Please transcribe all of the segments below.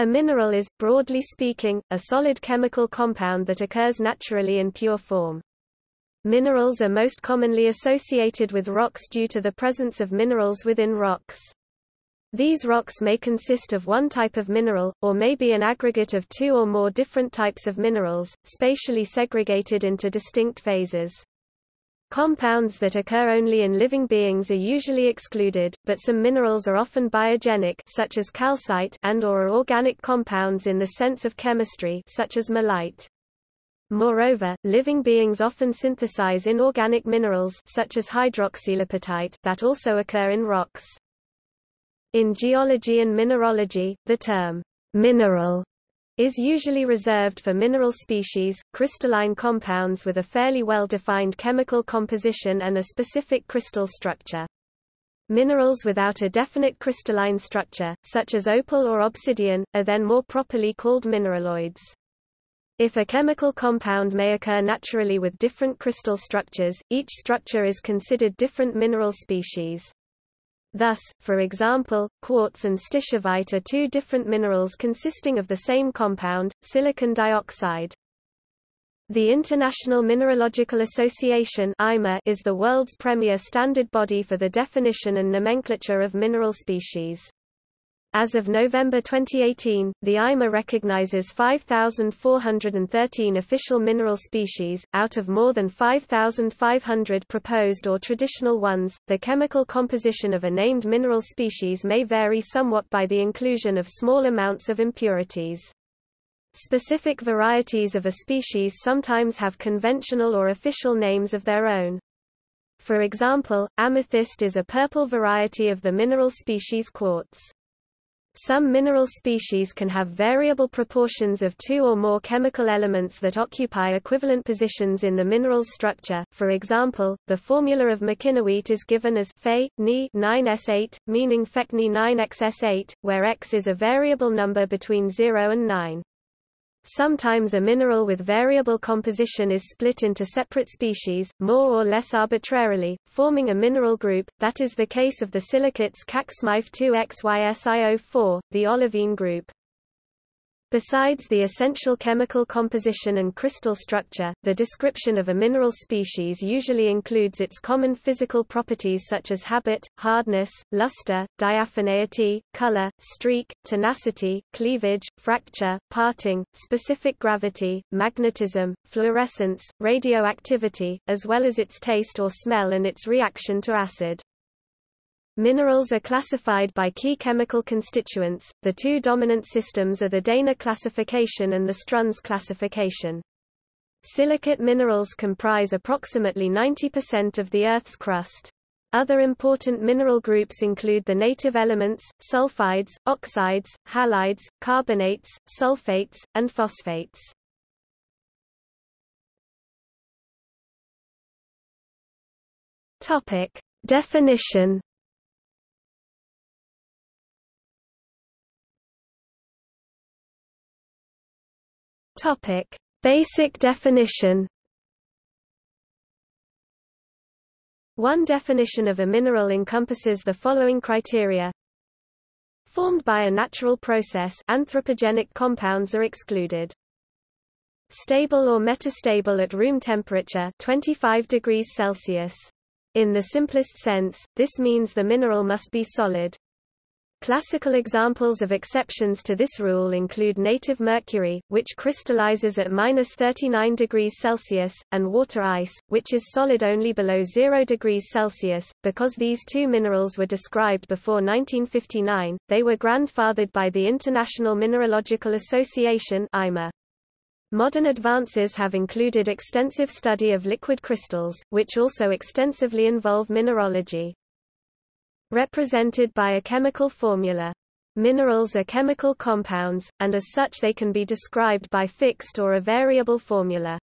A mineral is, broadly speaking, a solid chemical compound that occurs naturally in pure form. Minerals are most commonly associated with rocks due to the presence of minerals within rocks. These rocks may consist of one type of mineral, or may be an aggregate of two or more different types of minerals, spatially segregated into distinct phases. Compounds that occur only in living beings are usually excluded, but some minerals are often biogenic such as calcite and or are organic compounds in the sense of chemistry such as mellite. Moreover, living beings often synthesize inorganic minerals such as hydroxyapatite that also occur in rocks. In geology and mineralogy, the term mineral is usually reserved for mineral species, crystalline compounds with a fairly well-defined chemical composition and a specific crystal structure. Minerals without a definite crystalline structure, such as opal or obsidian, are then more properly called mineraloids. If a chemical compound may occur naturally with different crystal structures, each structure is considered different mineral species. Thus, for example, quartz and stishovite are two different minerals consisting of the same compound, silicon dioxide. The International Mineralogical Association is the world's premier standard body for the definition and nomenclature of mineral species. As of November 2018, the IMA recognizes 5,413 official mineral species, out of more than 5,500 proposed or traditional ones. The chemical composition of a named mineral species may vary somewhat by the inclusion of small amounts of impurities. Specific varieties of a species sometimes have conventional or official names of their own. For example, amethyst is a purple variety of the mineral species quartz. Some mineral species can have variable proportions of two or more chemical elements that occupy equivalent positions in the mineral's structure. For example, the formula of mackinawite is given as Fe, Ni 9s8, meaning Fecni 9xs8, where x is a variable number between 0 and 9. Sometimes a mineral with variable composition is split into separate species, more or less arbitrarily, forming a mineral group, that is the case of the silicates CAC 2 xysio the olivine group. Besides the essential chemical composition and crystal structure, the description of a mineral species usually includes its common physical properties such as habit, hardness, luster, diaphaneity, color, streak, tenacity, cleavage, fracture, parting, specific gravity, magnetism, fluorescence, radioactivity, as well as its taste or smell and its reaction to acid. Minerals are classified by key chemical constituents. The two dominant systems are the Dana classification and the Strunz classification. Silicate minerals comprise approximately 90% of the Earth's crust. Other important mineral groups include the native elements, sulfides, oxides, halides, carbonates, sulfates, and phosphates. Topic: Definition Topic: Basic definition. One definition of a mineral encompasses the following criteria. Formed by a natural process, anthropogenic compounds are excluded. Stable or metastable at room temperature 25 degrees Celsius. In the simplest sense, this means the mineral must be solid. Classical examples of exceptions to this rule include native mercury, which crystallizes at minus 39 degrees Celsius, and water ice, which is solid only below 0 degrees Celsius. Because these two minerals were described before 1959, they were grandfathered by the International Mineralogical Association (IMA). Modern advances have included extensive study of liquid crystals, which also extensively involve mineralogy represented by a chemical formula. Minerals are chemical compounds, and as such they can be described by fixed or a variable formula.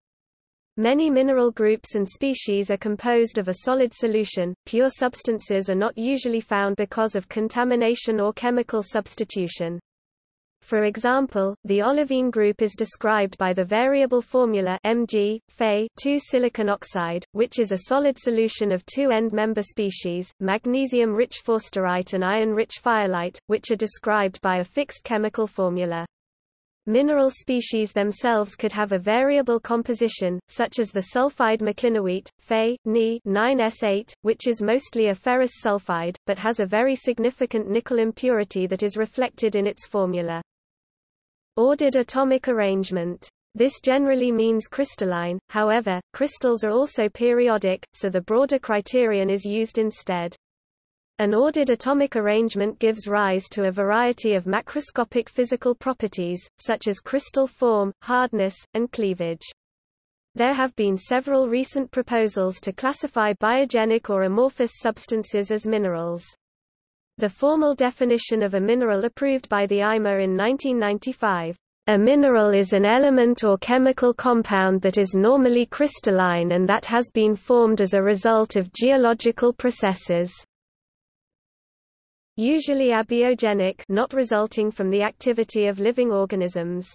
Many mineral groups and species are composed of a solid solution. Pure substances are not usually found because of contamination or chemical substitution. For example, the olivine group is described by the variable formula Mg, Fe 2 silicon oxide, which is a solid solution of two end-member species, magnesium-rich forsterite and iron-rich fayalite, which are described by a fixed chemical formula. Mineral species themselves could have a variable composition, such as the sulfide mackinawite, Fe, Ni 9S8, which is mostly a ferrous sulfide, but has a very significant nickel impurity that is reflected in its formula. Ordered atomic arrangement. This generally means crystalline, however, crystals are also periodic, so the broader criterion is used instead. An ordered atomic arrangement gives rise to a variety of macroscopic physical properties, such as crystal form, hardness, and cleavage. There have been several recent proposals to classify biogenic or amorphous substances as minerals. The formal definition of a mineral approved by the IMA in 1995 a mineral is an element or chemical compound that is normally crystalline and that has been formed as a result of geological processes. Usually abiogenic not resulting from the activity of living organisms.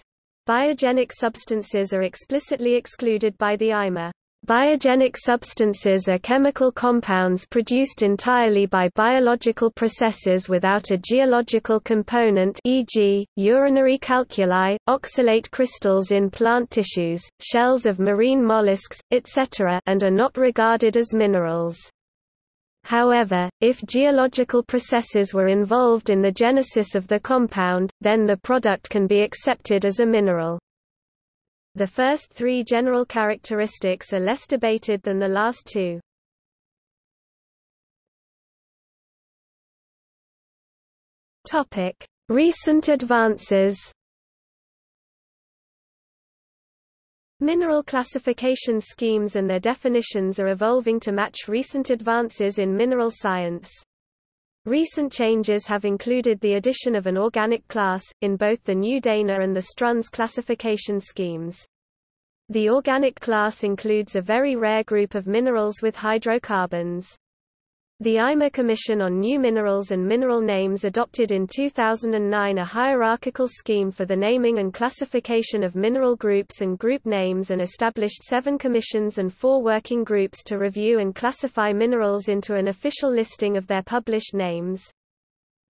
Biogenic substances are explicitly excluded by the IMA. Biogenic substances are chemical compounds produced entirely by biological processes without a geological component e.g., urinary calculi, oxalate crystals in plant tissues, shells of marine mollusks, etc. and are not regarded as minerals. However, if geological processes were involved in the genesis of the compound, then the product can be accepted as a mineral. The first three general characteristics are less debated than the last two. Topic: Recent advances. Mineral classification schemes and their definitions are evolving to match recent advances in mineral science. Recent changes have included the addition of an organic class, in both the new Dana and the Strunz classification schemes. The organic class includes a very rare group of minerals with hydrocarbons. The IMA Commission on New Minerals and Mineral Names adopted in 2009 a hierarchical scheme for the naming and classification of mineral groups and group names and established seven commissions and four working groups to review and classify minerals into an official listing of their published names.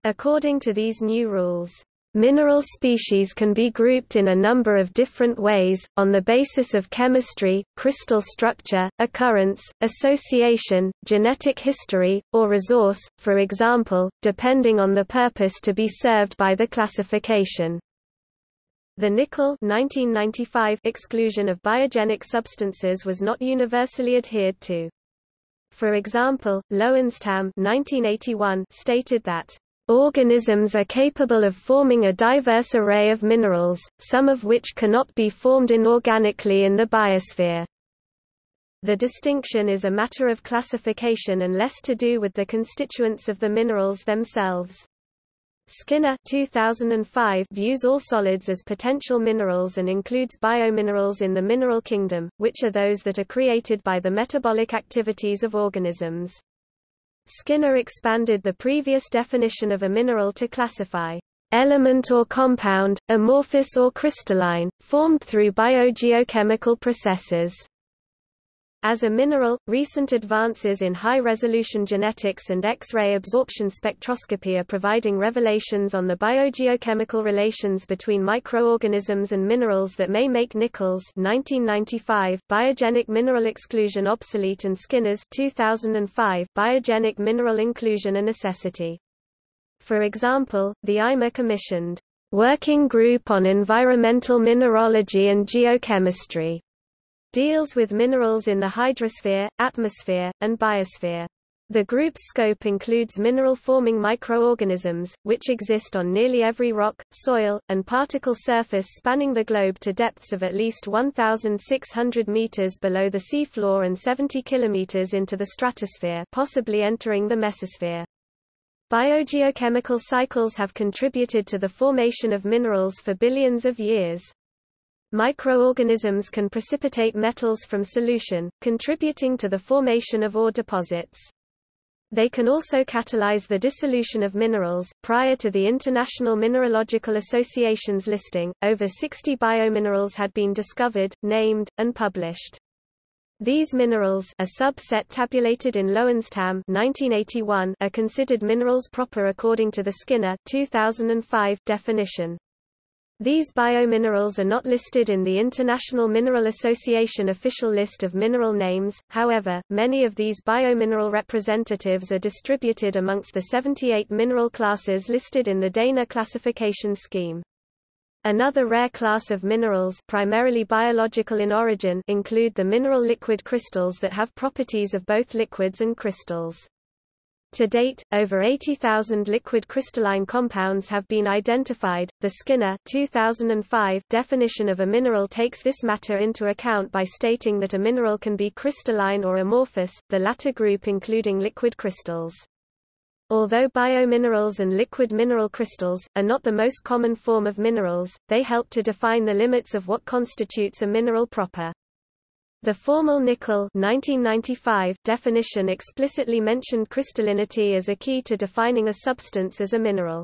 According to these new rules, Mineral species can be grouped in a number of different ways, on the basis of chemistry, crystal structure, occurrence, association, genetic history, or resource, for example, depending on the purpose to be served by the classification. The Nickel 1995 exclusion of biogenic substances was not universally adhered to. For example, Lowenstam 1981 stated that Organisms are capable of forming a diverse array of minerals, some of which cannot be formed inorganically in the biosphere. The distinction is a matter of classification and less to do with the constituents of the minerals themselves. Skinner 2005 views all solids as potential minerals and includes biominerals in the mineral kingdom, which are those that are created by the metabolic activities of organisms. Skinner expanded the previous definition of a mineral to classify element or compound, amorphous or crystalline, formed through biogeochemical processes. As a mineral, recent advances in high-resolution genetics and X-ray absorption spectroscopy are providing revelations on the biogeochemical relations between microorganisms and minerals that may make Nickel's 1995 biogenic mineral exclusion obsolete and Skinner's 2005 biogenic mineral inclusion a necessity. For example, the IMA commissioned Working Group on Environmental Mineralogy and Geochemistry deals with minerals in the hydrosphere, atmosphere, and biosphere. The group's scope includes mineral-forming microorganisms, which exist on nearly every rock, soil, and particle surface spanning the globe to depths of at least 1,600 meters below the seafloor and 70 kilometers into the stratosphere possibly entering the mesosphere. Biogeochemical cycles have contributed to the formation of minerals for billions of years. Microorganisms can precipitate metals from solution, contributing to the formation of ore deposits. They can also catalyze the dissolution of minerals. Prior to the International Mineralogical Association's listing, over 60 biominerals had been discovered, named, and published. These minerals a subset tabulated in Lowenstam 1981 are considered minerals proper according to the Skinner 2005 definition. These biominerals are not listed in the International Mineral Association official list of mineral names, however, many of these biomineral representatives are distributed amongst the 78 mineral classes listed in the Dana classification scheme. Another rare class of minerals primarily biological in origin include the mineral liquid crystals that have properties of both liquids and crystals. To date, over 80,000 liquid crystalline compounds have been identified. The Skinner 2005 definition of a mineral takes this matter into account by stating that a mineral can be crystalline or amorphous, the latter group including liquid crystals. Although biominerals and liquid mineral crystals, are not the most common form of minerals, they help to define the limits of what constitutes a mineral proper. The formal Nickel 1995 definition explicitly mentioned crystallinity as a key to defining a substance as a mineral.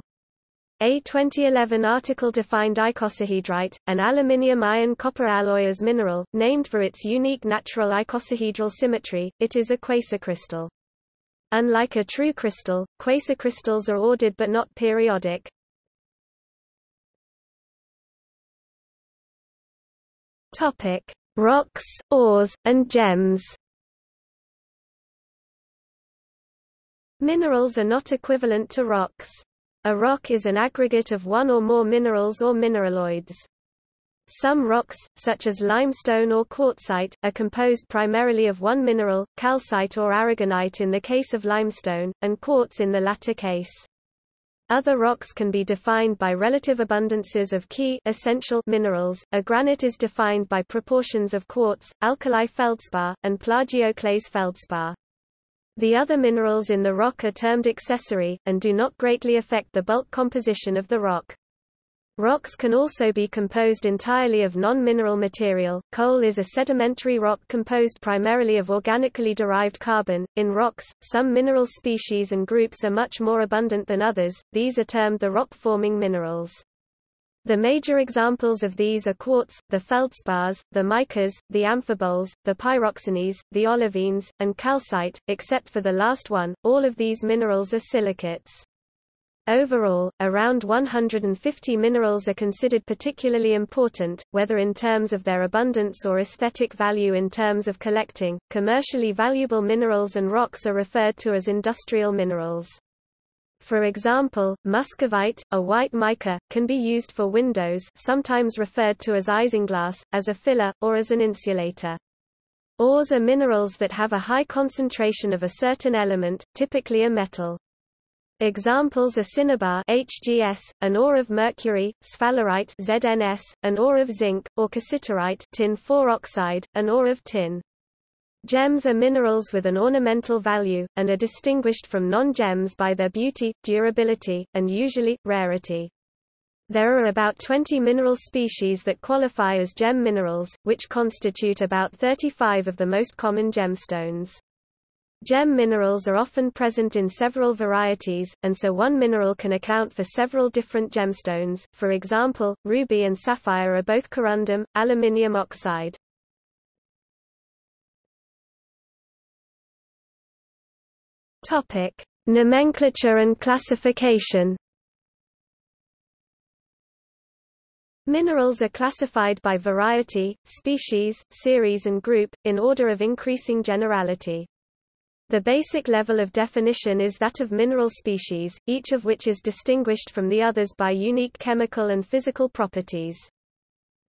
A 2011 article defined icosahedrite, an aluminium iron copper alloy as mineral, named for its unique natural icosahedral symmetry, it is a quasicrystal. Unlike a true crystal, quasicrystals are ordered but not periodic. Topic: rocks, ores, and gems. Minerals are not equivalent to rocks. A rock is an aggregate of one or more minerals or mineraloids. Some rocks, such as limestone or quartzite, are composed primarily of one mineral, calcite or aragonite in the case of limestone, and quartz in the latter case. Other rocks can be defined by relative abundances of key essential minerals. A granite is defined by proportions of quartz, alkali feldspar, and plagioclase feldspar. The other minerals in the rock are termed accessory, and do not greatly affect the bulk composition of the rock. Rocks can also be composed entirely of non-mineral material. Coal is a sedimentary rock composed primarily of organically derived carbon. In rocks, some mineral species and groups are much more abundant than others. These are termed the rock-forming minerals. The major examples of these are quartz, the feldspars, the micas, the amphiboles, the pyroxenes, the olivines, and calcite. Except for the last one, all of these minerals are silicates. Overall, around 150 minerals are considered particularly important, whether in terms of their abundance or aesthetic value in terms of collecting. Commercially valuable minerals and rocks are referred to as industrial minerals. For example, muscovite, a white mica, can be used for windows sometimes referred to as isinglass, as a filler, or as an insulator. Ores are minerals that have a high concentration of a certain element, typically a metal. Examples are cinnabar HGS, an ore of mercury, sphalerite ZNS, an ore of zinc, or cassiterite tin 4 oxide, an ore of tin. Gems are minerals with an ornamental value, and are distinguished from non-gems by their beauty, durability, and usually, rarity. There are about 20 mineral species that qualify as gem minerals, which constitute about 35 of the most common gemstones. Gem minerals are often present in several varieties, and so one mineral can account for several different gemstones, for example, ruby and sapphire are both corundum, aluminium oxide. Topic: Nomenclature and classification. Minerals are classified by variety, species, series and group, in order of increasing generality. The basic level of definition is that of mineral species, each of which is distinguished from the others by unique chemical and physical properties.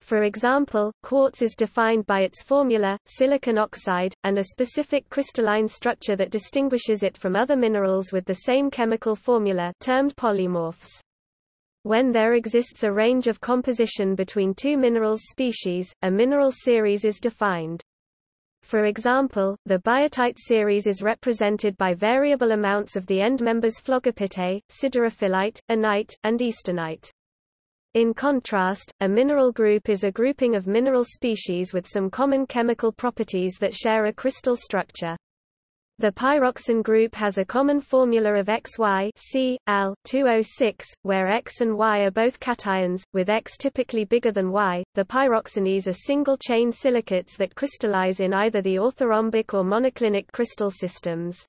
For example, quartz is defined by its formula, silicon oxide, and a specific crystalline structure that distinguishes it from other minerals with the same chemical formula termed polymorphs. When there exists a range of composition between two minerals species, a mineral series is defined. For example, the biotite series is represented by variable amounts of the end members phlogopite, siderophyllite, annite, and eastonite. In contrast, a mineral group is a grouping of mineral species with some common chemical properties that share a crystal structure. The pyroxene group has a common formula of XY C, Al, 206, where X and Y are both cations, with X typically bigger than Y. The pyroxenes are single-chain silicates that crystallize in either the orthorhombic or monoclinic crystal systems.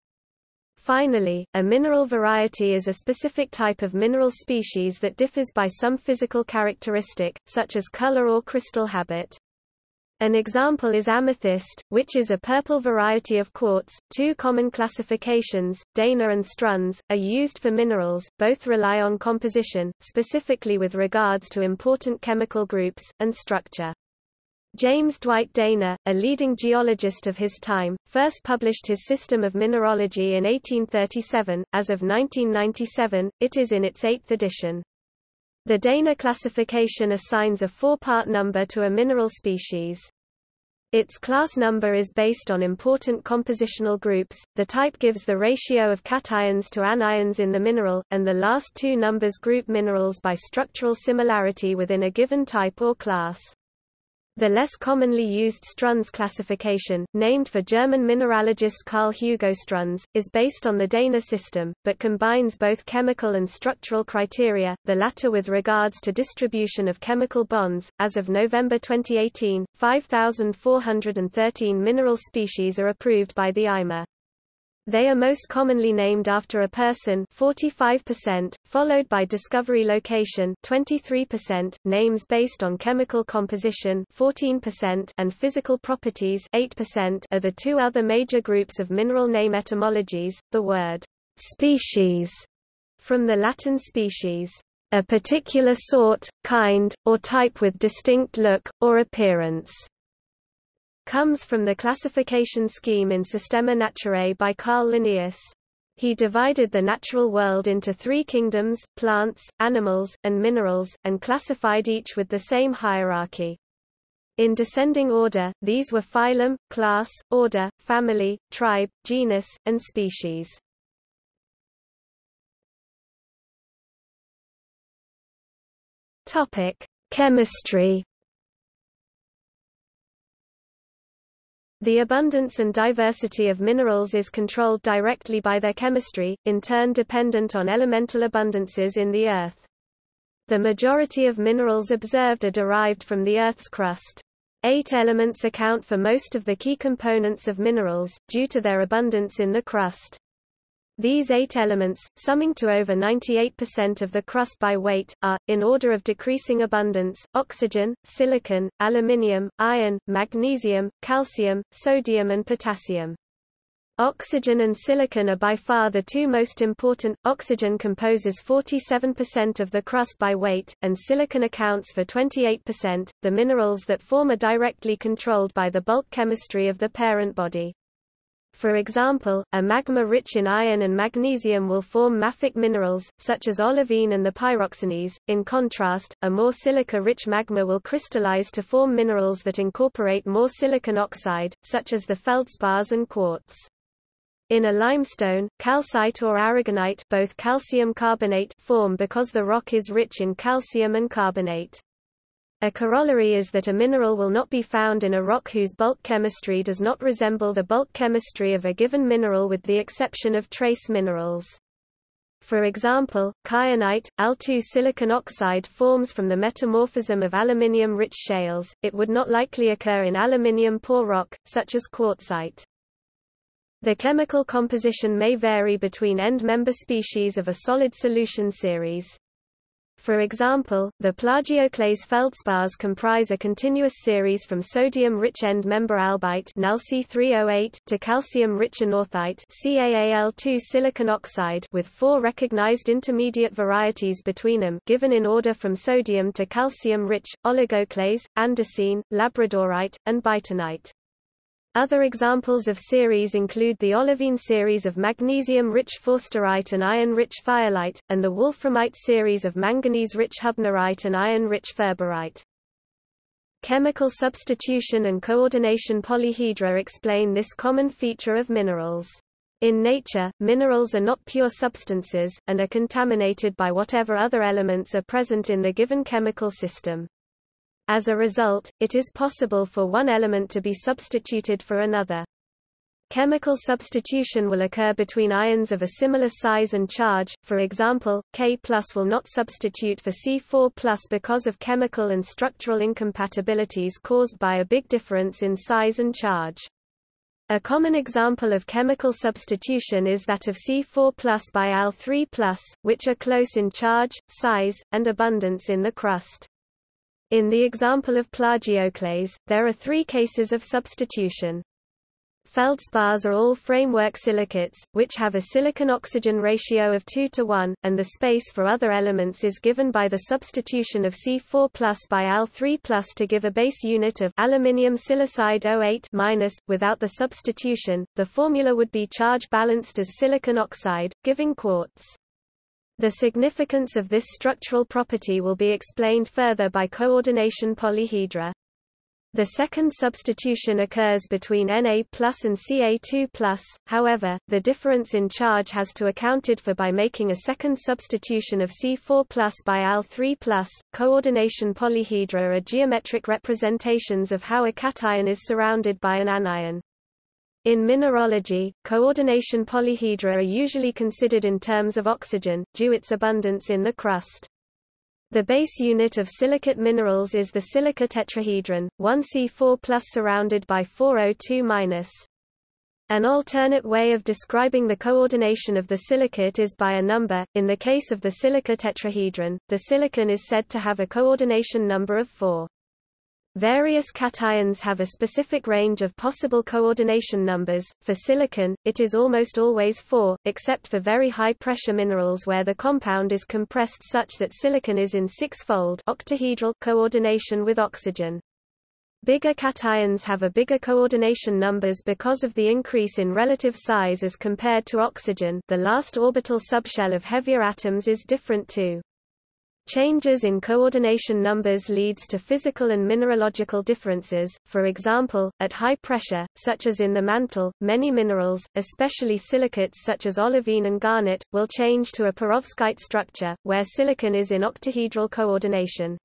Finally, a mineral variety is a specific type of mineral species that differs by some physical characteristic, such as color or crystal habit. An example is amethyst, which is a purple variety of quartz. Two common classifications, Dana and Strunz, are used for minerals, both rely on composition, specifically with regards to important chemical groups, and structure. James Dwight Dana, a leading geologist of his time, first published his System of Mineralogy in 1837. As of 1997, it is in its eighth edition. The Dana classification assigns a four-part number to a mineral species. Its class number is based on important compositional groups, the type gives the ratio of cations to anions in the mineral, and the last two numbers group minerals by structural similarity within a given type or class. The less commonly used Strunz classification, named for German mineralogist Carl Hugo Strunz, is based on the Dana system, but combines both chemical and structural criteria, the latter with regards to distribution of chemical bonds. As of November 2018, 5,413 mineral species are approved by the IMA. They are most commonly named after a person 45%, followed by discovery location 23%, names based on chemical composition 14%, and physical properties 8% are the two other major groups of mineral name etymologies. The word species from the Latin species, a particular sort, kind, or type with distinct look, or appearance comes from the classification scheme in Systema Naturae by Carl Linnaeus. He divided the natural world into three kingdoms, plants, animals, and minerals, and classified each with the same hierarchy. In descending order, these were phylum, class, order, family, tribe, genus, and species. Topic: Chemistry The abundance and diversity of minerals is controlled directly by their chemistry, in turn dependent on elemental abundances in the Earth. The majority of minerals observed are derived from the Earth's crust. Eight elements account for most of the key components of minerals, due to their abundance in the crust. These eight elements, summing to over 98% of the crust by weight, are, in order of decreasing abundance, oxygen, silicon, aluminium, iron, magnesium, calcium, sodium and potassium. Oxygen and silicon are by far the two most important. Oxygen composes 47% of the crust by weight, and silicon accounts for 28%. The minerals that form are directly controlled by the bulk chemistry of the parent body. For example, a magma rich in iron and magnesium will form mafic minerals, such as olivine and the pyroxenes. In contrast, a more silica-rich magma will crystallize to form minerals that incorporate more silicon oxide, such as the feldspars and quartz. In a limestone, calcite or aragonite both calcium carbonate form because the rock is rich in calcium and carbonate. A corollary is that a mineral will not be found in a rock whose bulk chemistry does not resemble the bulk chemistry of a given mineral with the exception of trace minerals. For example, kyanite, Al2 silicon oxide forms from the metamorphism of aluminium-rich shales, it would not likely occur in aluminium-poor rock, such as quartzite. The chemical composition may vary between end-member species of a solid solution series. For example, the plagioclase feldspars comprise a continuous series from sodium-rich end-member albite oh to calcium-rich anorthite CaAl2 silicon oxide with four recognized intermediate varieties between them given in order from sodium to calcium-rich, oligoclase, andesine, labradorite, and bytownite. Other examples of series include the olivine series of magnesium-rich forsterite and iron-rich fayalite, and the wolframite series of manganese-rich hubnerite and iron-rich ferberite. Chemical substitution and coordination polyhedra explain this common feature of minerals. In nature, minerals are not pure substances, and are contaminated by whatever other elements are present in the given chemical system. As a result, it is possible for one element to be substituted for another. Chemical substitution will occur between ions of a similar size and charge, for example, K will not substitute for C4 because of chemical and structural incompatibilities caused by a big difference in size and charge. A common example of chemical substitution is that of C4 by Al3 which are close in charge, size, and abundance in the crust. In the example of plagioclase, there are three cases of substitution. Feldspars are all framework silicates, which have a silicon-oxygen ratio of 2 to 1, and the space for other elements is given by the substitution of C4 by Al3 to give a base unit of aluminium silicide 08 Without the substitution, the formula would be charge balanced as silicon oxide, giving quartz. The significance of this structural property will be explained further by coordination polyhedra. The second substitution occurs between Na and Ca2 however, the difference in charge has to accounted for by making a second substitution of C4 by Al3 Coordination polyhedra are geometric representations of how a cation is surrounded by an anion. In mineralogy, coordination polyhedra are usually considered in terms of oxygen, due its abundance in the crust. The base unit of silicate minerals is the silica tetrahedron, 1C4 surrounded by 4O2 An alternate way of describing the coordination of the silicate is by a number. In the case of the silica tetrahedron, the silicon is said to have a coordination number of 4. Various cations have a specific range of possible coordination numbers. For silicon, it is almost always 4, except for very high-pressure minerals where the compound is compressed such that silicon is in six-fold octahedral coordination with oxygen. Bigger cations have a bigger coordination numbers because of the increase in relative size as compared to oxygen the last orbital subshell of heavier atoms is different too. Changes in coordination numbers leads to physical and mineralogical differences, for example, at high pressure, such as in the mantle, many minerals, especially silicates such as olivine and garnet, will change to a perovskite structure, where silicon is in octahedral coordination.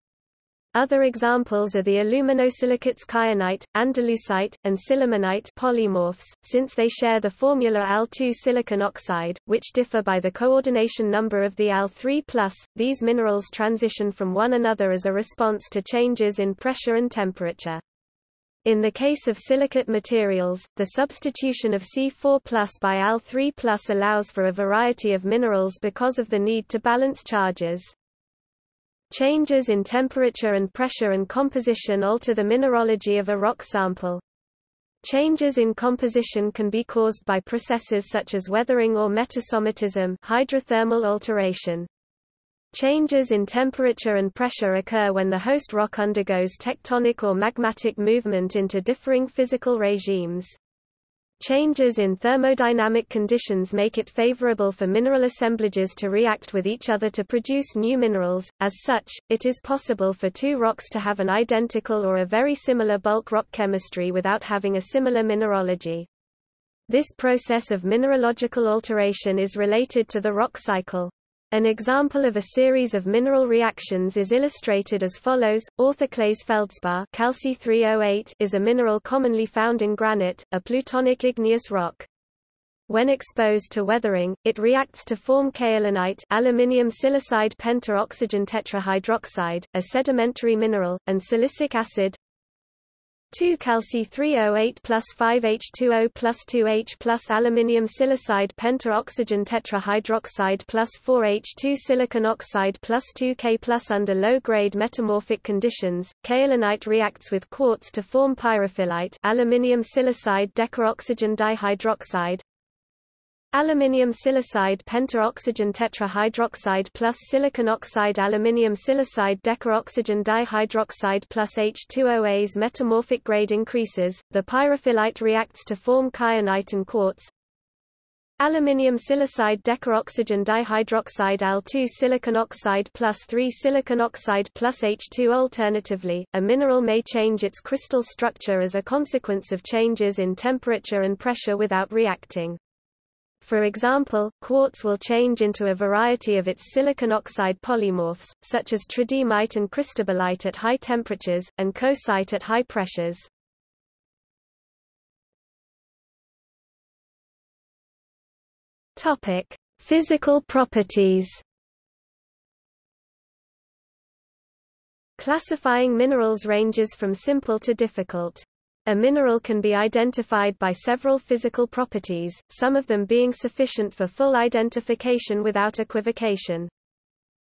Other examples are the aluminosilicates kyanite, andalusite, and sillimanite polymorphs, since they share the formula Al2 silicon oxide, which differ by the coordination number of the Al3+. These minerals transition from one another as a response to changes in pressure and temperature. In the case of silicate materials, the substitution of C4 by Al3 allows for a variety of minerals because of the need to balance charges. Changes in temperature and pressure and composition alter the mineralogy of a rock sample. Changes in composition can be caused by processes such as weathering or metasomatism hydrothermal alteration. Changes in temperature and pressure occur when the host rock undergoes tectonic or magmatic movement into differing physical regimes. Changes in thermodynamic conditions make it favorable for mineral assemblages to react with each other to produce new minerals. As such, it is possible for two rocks to have an identical or a very similar bulk rock chemistry without having a similar mineralogy. This process of mineralogical alteration is related to the rock cycle. An example of a series of mineral reactions is illustrated as follows: Orthoclase feldspar Calci oh is a mineral commonly found in granite, a plutonic igneous rock. When exposed to weathering, it reacts to form kaolinite aluminium silicide penta-oxygen tetrahydroxide, a sedimentary mineral, and silicic acid 2 Calci 308 plus 5H2O plus 2H plus aluminium silicide penta-oxygen tetrahydroxide plus 4H2 silicon oxide plus 2K plus under low-grade metamorphic conditions, kaolinite reacts with quartz to form pyrophyllite aluminium silicide decaoxygen dihydroxide Aluminium silicide penta-oxygen tetrahydroxide plus silicon oxide aluminium silicide decaoxygen dihydroxide plus H2OA's metamorphic grade increases, the pyrophyllite reacts to form kyanite and quartz. Aluminium silicide decaoxygen dihydroxide Al2 silicon oxide plus 3 silicon oxide plus H2 Alternatively, a mineral may change its crystal structure as a consequence of changes in temperature and pressure without reacting. For example, quartz will change into a variety of its silicon oxide polymorphs, such as tridymite and cristobalite at high temperatures, and coesite at high pressures. Topic: Physical properties. Classifying minerals ranges from simple to difficult. A mineral can be identified by several physical properties, some of them being sufficient for full identification without equivocation.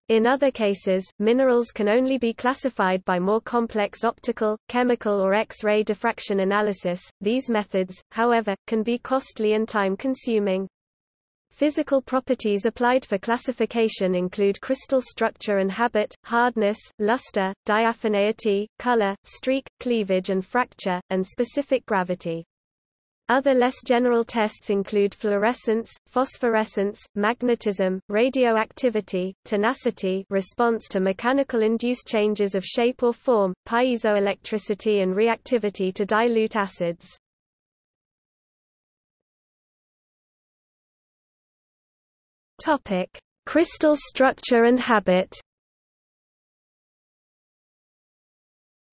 In other cases, minerals can only be classified by more complex optical, chemical or X-ray diffraction analysis. These methods, however, can be costly and time-consuming. Physical properties applied for classification include crystal structure and habit, hardness, luster, diaphaneity, color, streak, cleavage and fracture, and specific gravity. Other less general tests include fluorescence, phosphorescence, magnetism, radioactivity, tenacity response to mechanical induced changes of shape or form, piezoelectricity and reactivity to dilute acids. Topic: Crystal structure and habit.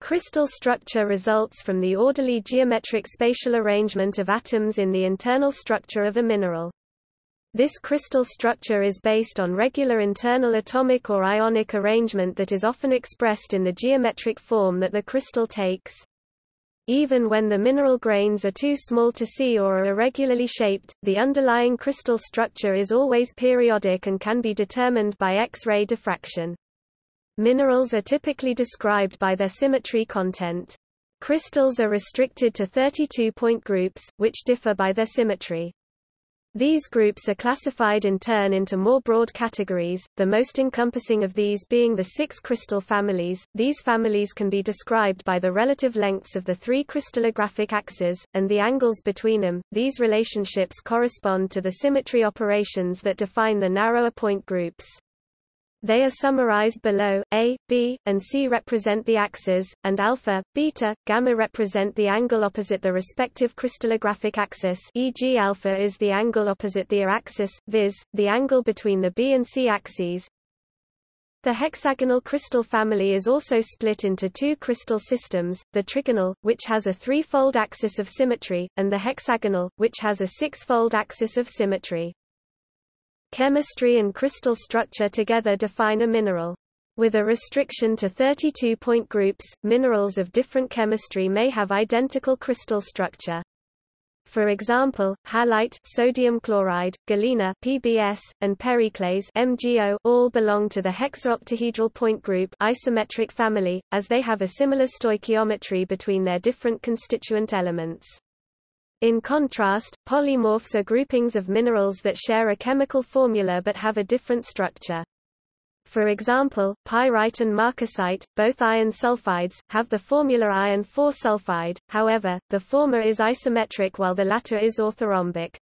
Crystal structure results from the orderly geometric spatial arrangement of atoms in the internal structure of a mineral. This crystal structure is based on regular internal atomic or ionic arrangement that is often expressed in the geometric form that the crystal takes. Even when the mineral grains are too small to see or are irregularly shaped, the underlying crystal structure is always periodic and can be determined by X-ray diffraction. Minerals are typically described by their symmetry content. Crystals are restricted to 32-point groups, which differ by their symmetry. These groups are classified in turn into more broad categories, the most encompassing of these being the six crystal families. These families can be described by the relative lengths of the three crystallographic axes, and the angles between them. These relationships correspond to the symmetry operations that define the narrower point groups. They are summarized below. A, B, and C represent the axes, and alpha, beta, gamma represent the angle opposite the respective crystallographic axis e.g. alpha is the angle opposite the A axis, viz., the angle between the B and C axes. The hexagonal crystal family is also split into two crystal systems, the trigonal, which has a three-fold axis of symmetry, and the hexagonal, which has a six-fold axis of symmetry. Chemistry and crystal structure together define a mineral. With a restriction to 32-point groups, minerals of different chemistry may have identical crystal structure. For example, halite, sodium chloride, galena (PbS), and periclase (MgO) all belong to the hexoctahedral point group isometric family, as they have a similar stoichiometry between their different constituent elements. In contrast, polymorphs are groupings of minerals that share a chemical formula but have a different structure. For example, pyrite and marcasite, both iron sulfides, have the formula iron 4 sulfide, however, the former is isometric while the latter is orthorhombic.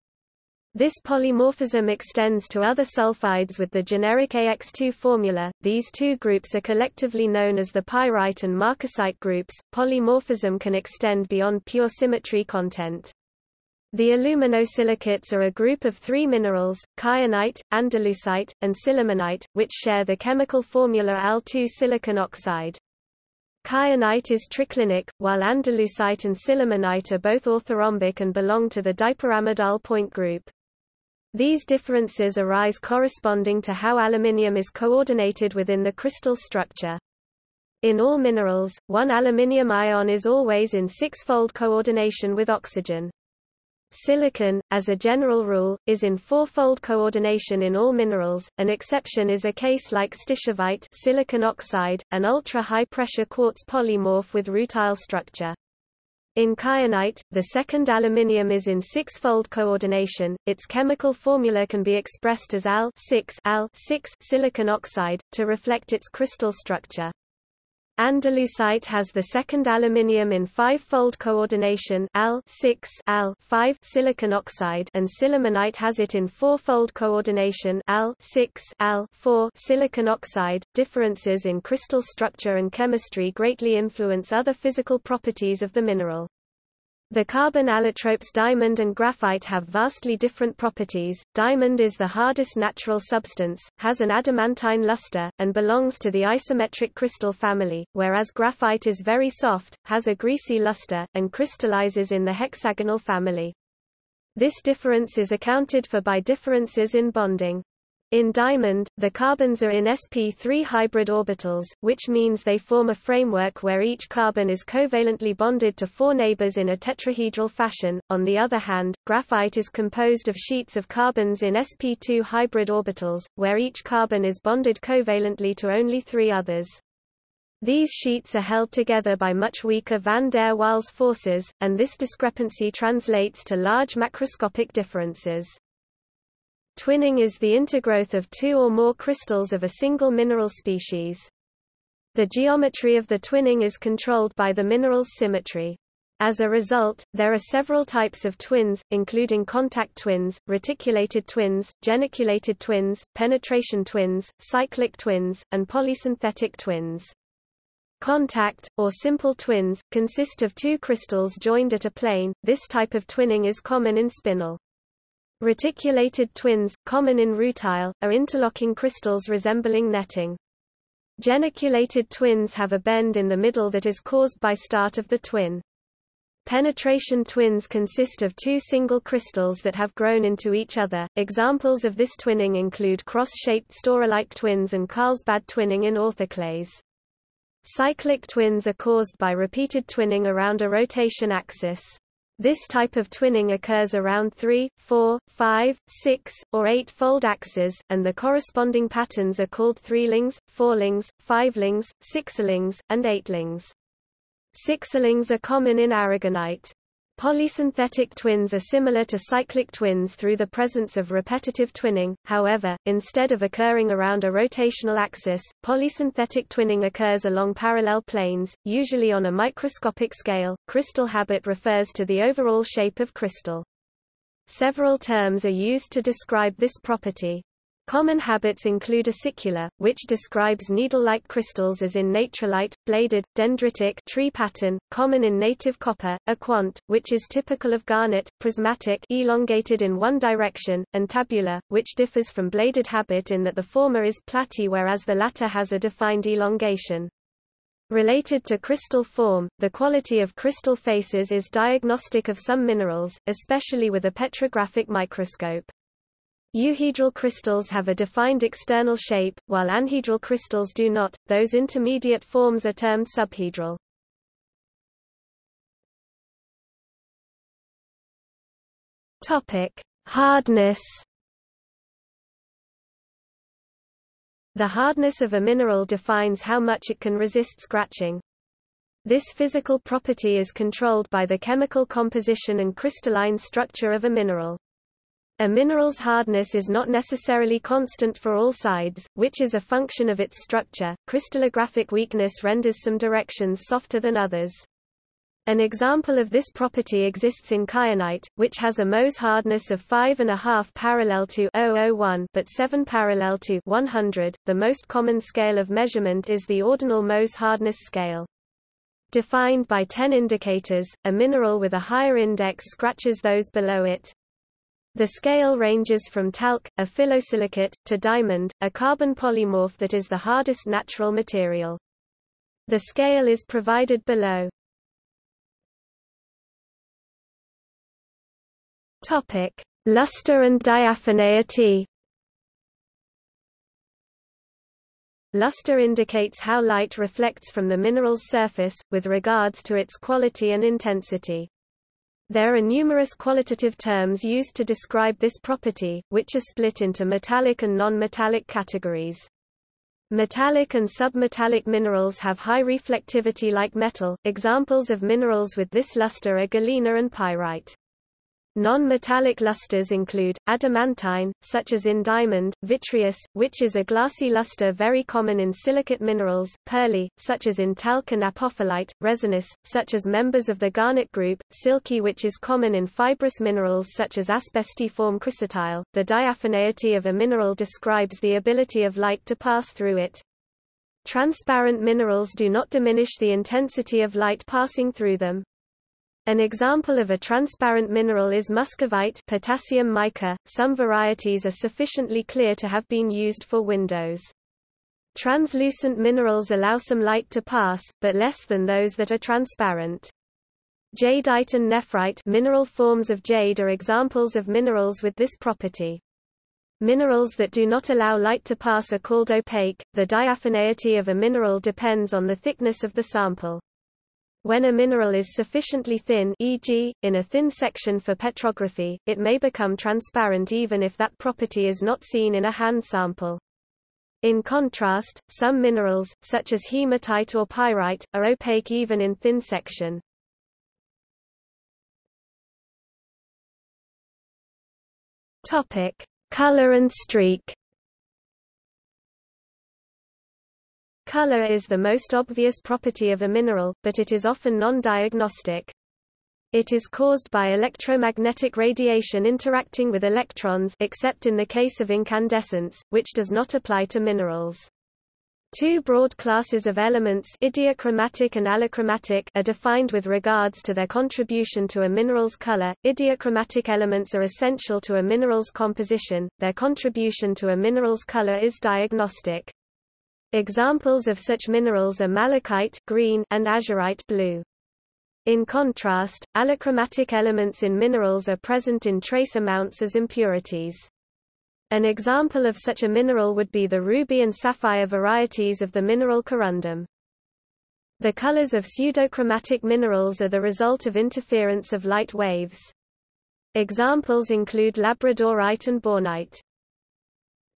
This polymorphism extends to other sulfides with the generic AX2 formula. These two groups are collectively known as the pyrite and marcasite groups. Polymorphism can extend beyond pure symmetry content. The aluminosilicates are a group of three minerals, kyanite, andalusite, and sillimanite, which share the chemical formula Al2 silicon oxide. Kyanite is triclinic, while andalusite and sillimanite are both orthorhombic and belong to the dipyramidal point group. These differences arise corresponding to how aluminium is coordinated within the crystal structure. In all minerals, one aluminium ion is always in six-fold coordination with oxygen. Silicon, as a general rule, is in four-fold coordination in all minerals. An exception is a case like stishovite silicon oxide, an ultra-high-pressure quartz polymorph with rutile structure. In kyanite, the second aluminium is in six-fold coordination. Its chemical formula can be expressed as Al 6 Al 6 silicon oxide to reflect its crystal structure. Andalusite has the second aluminium in five-fold coordination Al 6 Al 5 silicon oxide and sillimanite has it in four-fold coordination Al 6 Al 4 silicon oxide. Differences in crystal structure and chemistry greatly influence other physical properties of the mineral. The carbon allotropes diamond and graphite have vastly different properties. Diamond is the hardest natural substance, has an adamantine luster, and belongs to the isometric crystal family, whereas graphite is very soft, has a greasy luster, and crystallizes in the hexagonal family. This difference is accounted for by differences in bonding. In diamond, the carbons are in sp3 hybrid orbitals, which means they form a framework where each carbon is covalently bonded to four neighbors in a tetrahedral fashion. On the other hand, graphite is composed of sheets of carbons in sp2 hybrid orbitals, where each carbon is bonded covalently to only three others. These sheets are held together by much weaker van der Waals forces, and this discrepancy translates to large macroscopic differences. Twinning is the intergrowth of two or more crystals of a single mineral species. The geometry of the twinning is controlled by the mineral's symmetry. As a result, there are several types of twins, including contact twins, reticulated twins, geniculated twins, penetration twins, cyclic twins, and polysynthetic twins. Contact, or simple twins, consist of two crystals joined at a plane. This type of twinning is common in spinel. Reticulated twins, common in rutile, are interlocking crystals resembling netting. Geniculated twins have a bend in the middle that is caused by start of the twin. Penetration twins consist of two single crystals that have grown into each other. Examples of this twinning include cross-shaped staurolite twins and Carlsbad twinning in orthoclase. Cyclic twins are caused by repeated twinning around a rotation axis. This type of twinning occurs around 3, 4, 5, 6, or 8-fold axes, and the corresponding patterns are called three-lings, four-lings, five-lings, six-lings, and eight-lings. Six-lings are common in aragonite. Polysynthetic twins are similar to cyclic twins through the presence of repetitive twinning, however, instead of occurring around a rotational axis, polysynthetic twinning occurs along parallel planes, usually on a microscopic scale. Crystal habit refers to the overall shape of crystal. Several terms are used to describe this property. Common habits include acicular, which describes needle-like crystals as in natrolite, bladed, dendritic tree pattern, common in native copper, equant, which is typical of garnet, prismatic elongated in one direction, and tabular, which differs from bladed habit in that the former is platy whereas the latter has a defined elongation. Related to crystal form, the quality of crystal faces is diagnostic of some minerals, especially with a petrographic microscope. Euhedral crystals have a defined external shape, while anhedral crystals do not. Those intermediate forms are termed subhedral. Hardness. The hardness of a mineral defines how much it can resist scratching. This physical property is controlled by the chemical composition and crystalline structure of a mineral. A mineral's hardness is not necessarily constant for all sides, which is a function of its structure. Crystallographic weakness renders some directions softer than others. An example of this property exists in kyanite, which has a Mohs hardness of 5.5 parallel to 001 but 7 parallel to 100. The most common scale of measurement is the ordinal Mohs hardness scale. Defined by 10 indicators, a mineral with a higher index scratches those below it. The scale ranges from talc, a phyllosilicate, to diamond, a carbon polymorph that is the hardest natural material. The scale is provided below. Topic: Luster and diaphaneity. Luster indicates how light reflects from the mineral's surface, with regards to its quality and intensity. There are numerous qualitative terms used to describe this property, which are split into metallic and non-metallic categories. Metallic and submetallic minerals have high reflectivity like metal. Examples of minerals with this luster are galena and pyrite. Non-metallic lusters include, adamantine, such as in diamond, vitreous, which is a glassy luster very common in silicate minerals, pearly, such as in talc and apophyllite, resinous, such as members of the garnet group, silky which is common in fibrous minerals such as asbestiform chrysotile. The diaphaneity of a mineral describes the ability of light to pass through it. Transparent minerals do not diminish the intensity of light passing through them. An example of a transparent mineral is muscovite potassium mica. Some varieties are sufficiently clear to have been used for windows. Translucent minerals allow some light to pass, but less than those that are transparent. Jadeite and nephrite mineral forms of jade are examples of minerals with this property. Minerals that do not allow light to pass are called opaque. The diaphaneity of a mineral depends on the thickness of the sample. When a mineral is sufficiently thin e.g., in a thin section for petrography, it may become transparent even if that property is not seen in a hand sample. In contrast, some minerals, such as hematite or pyrite, are opaque even in thin section. Color and streak. Color is the most obvious property of a mineral, but it is often non-diagnostic. It is caused by electromagnetic radiation interacting with electrons except in the case of incandescence, which does not apply to minerals. Two broad classes of elements idiochromatic and allochromatic are defined with regards to their contribution to a mineral's color. Idiochromatic elements are essential to a mineral's composition, their contribution to a mineral's color is diagnostic. Examples of such minerals are malachite green and azurite blue. In contrast, allochromatic elements in minerals are present in trace amounts as impurities. An example of such a mineral would be the ruby and sapphire varieties of the mineral corundum. The colors of pseudochromatic minerals are the result of interference of light waves. Examples include labradorite and bornite.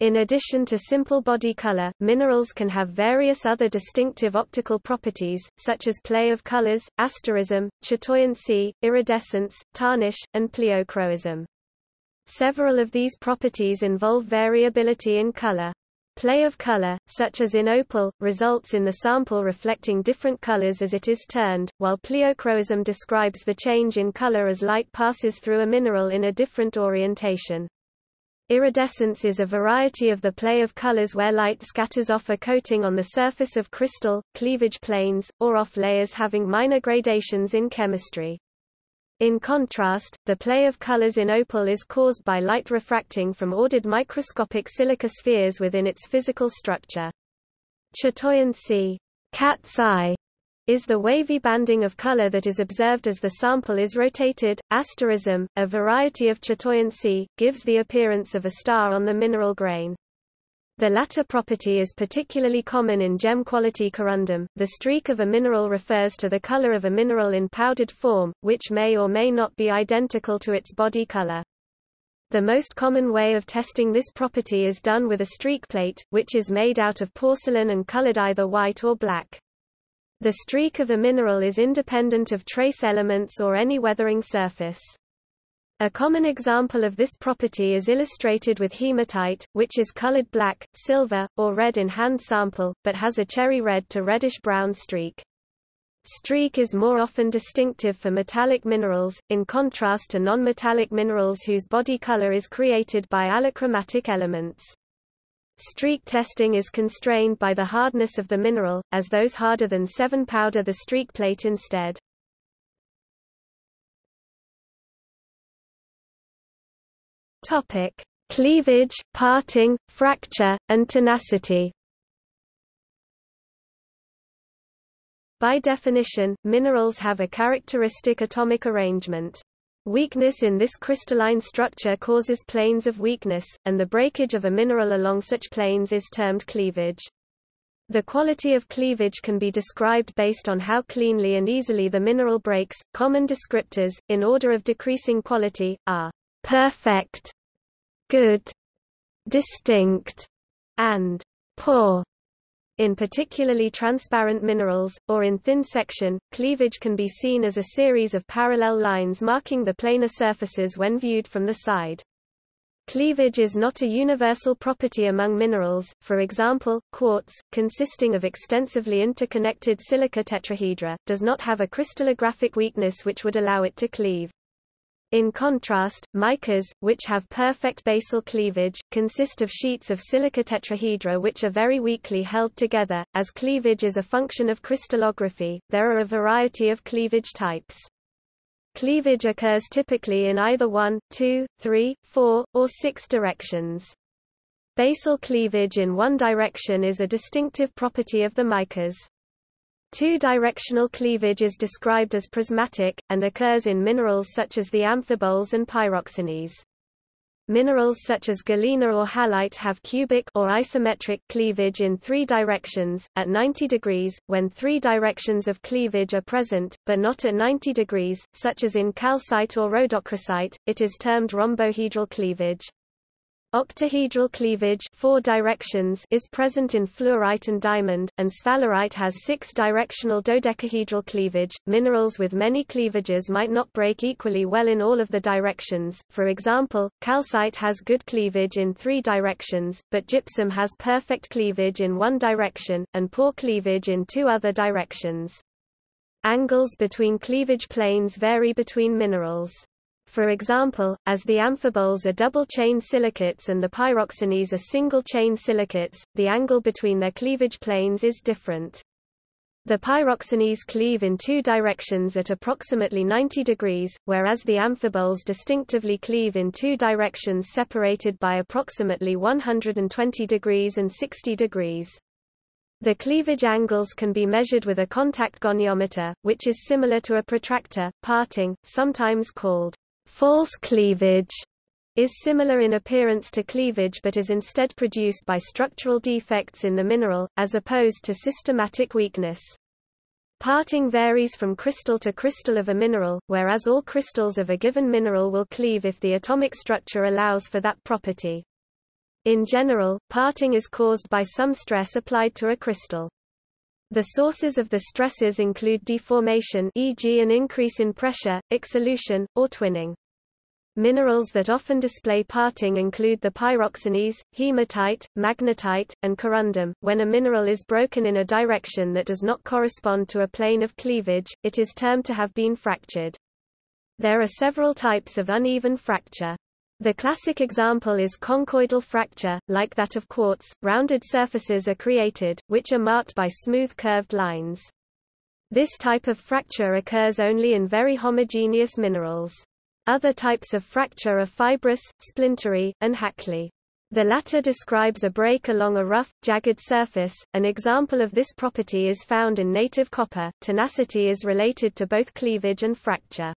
In addition to simple body color, minerals can have various other distinctive optical properties, such as play of colors, asterism, chatoyancy, iridescence, tarnish, and pleochroism. Several of these properties involve variability in color. Play of color, such as in opal, results in the sample reflecting different colors as it is turned, while pleochroism describes the change in color as light passes through a mineral in a different orientation. Iridescence is a variety of the play of colors where light scatters off a coating on the surface of crystal, cleavage planes, or off layers having minor gradations in chemistry. In contrast, the play of colors in opal is caused by light refracting from ordered microscopic silica spheres within its physical structure. Chatoyancy cat's eye, is the wavy banding of color that is observed as the sample is rotated. Asterism, a variety of chatoyancy, gives the appearance of a star on the mineral grain. The latter property is particularly common in gem-quality corundum. The streak of a mineral refers to the color of a mineral in powdered form, which may or may not be identical to its body color. The most common way of testing this property is done with a streak plate, which is made out of porcelain and colored either white or black. The streak of a mineral is independent of trace elements or any weathering surface. A common example of this property is illustrated with hematite, which is colored black, silver, or red in hand sample, but has a cherry red to reddish-brown streak. Streak is more often distinctive for metallic minerals, in contrast to non-metallic minerals whose body color is created by allochromatic elements. Streak testing is constrained by the hardness of the mineral, as those harder than 7 powder the streak plate instead. Topic: Cleavage, parting, fracture, and tenacity. By definition, minerals have a characteristic atomic arrangement. Weakness in this crystalline structure causes planes of weakness, and the breakage of a mineral along such planes is termed cleavage. The quality of cleavage can be described based on how cleanly and easily the mineral breaks. Common descriptors, in order of decreasing quality, are perfect, good, distinct, and poor. In particularly transparent minerals, or in thin section, cleavage can be seen as a series of parallel lines marking the planar surfaces when viewed from the side. Cleavage is not a universal property among minerals, for example, quartz, consisting of extensively interconnected silica tetrahedra, does not have a crystallographic weakness which would allow it to cleave. In contrast, micas, which have perfect basal cleavage, consist of sheets of silica tetrahedra which are very weakly held together. As cleavage is a function of crystallography, there are a variety of cleavage types. Cleavage occurs typically in either 1, 2, 3, 4, or 6 directions. Basal cleavage in one direction is a distinctive property of the micas. Two-directional cleavage is described as prismatic, and occurs in minerals such as the amphiboles and pyroxenes. Minerals such as galena or halite have cubic or isometric cleavage in three directions, at 90 degrees, when three directions of cleavage are present, but not at 90 degrees, such as in calcite or rhodochrosite, it is termed rhombohedral cleavage. Octahedral cleavage four directions is present in fluorite and diamond, and sphalerite has six-directional dodecahedral cleavage. Minerals with many cleavages might not break equally well in all of the directions, for example, calcite has good cleavage in three directions, but gypsum has perfect cleavage in one direction, and poor cleavage in two other directions. Angles between cleavage planes vary between minerals. For example, as the amphiboles are double-chain silicates and the pyroxenes are single-chain silicates, the angle between their cleavage planes is different. The pyroxenes cleave in two directions at approximately 90 degrees, whereas the amphiboles distinctively cleave in two directions separated by approximately 120 degrees and 60 degrees. The cleavage angles can be measured with a contact goniometer, which is similar to a protractor. Parting, sometimes called False cleavage is similar in appearance to cleavage but is instead produced by structural defects in the mineral, as opposed to systematic weakness. Parting varies from crystal to crystal of a mineral, whereas all crystals of a given mineral will cleave if the atomic structure allows for that property. In general, parting is caused by some stress applied to a crystal. The sources of the stresses include deformation e.g. an increase in pressure, exsolution, or twinning. Minerals that often display parting include the pyroxenes, hematite, magnetite, and corundum. When a mineral is broken in a direction that does not correspond to a plane of cleavage, it is termed to have been fractured. There are several types of uneven fracture. The classic example is conchoidal fracture, like that of quartz, rounded surfaces are created, which are marked by smooth curved lines. This type of fracture occurs only in very homogeneous minerals. Other types of fracture are fibrous, splintery, and hackly. The latter describes a break along a rough, jagged surface. An example of this property is found in native copper. Tenacity is related to both cleavage and fracture.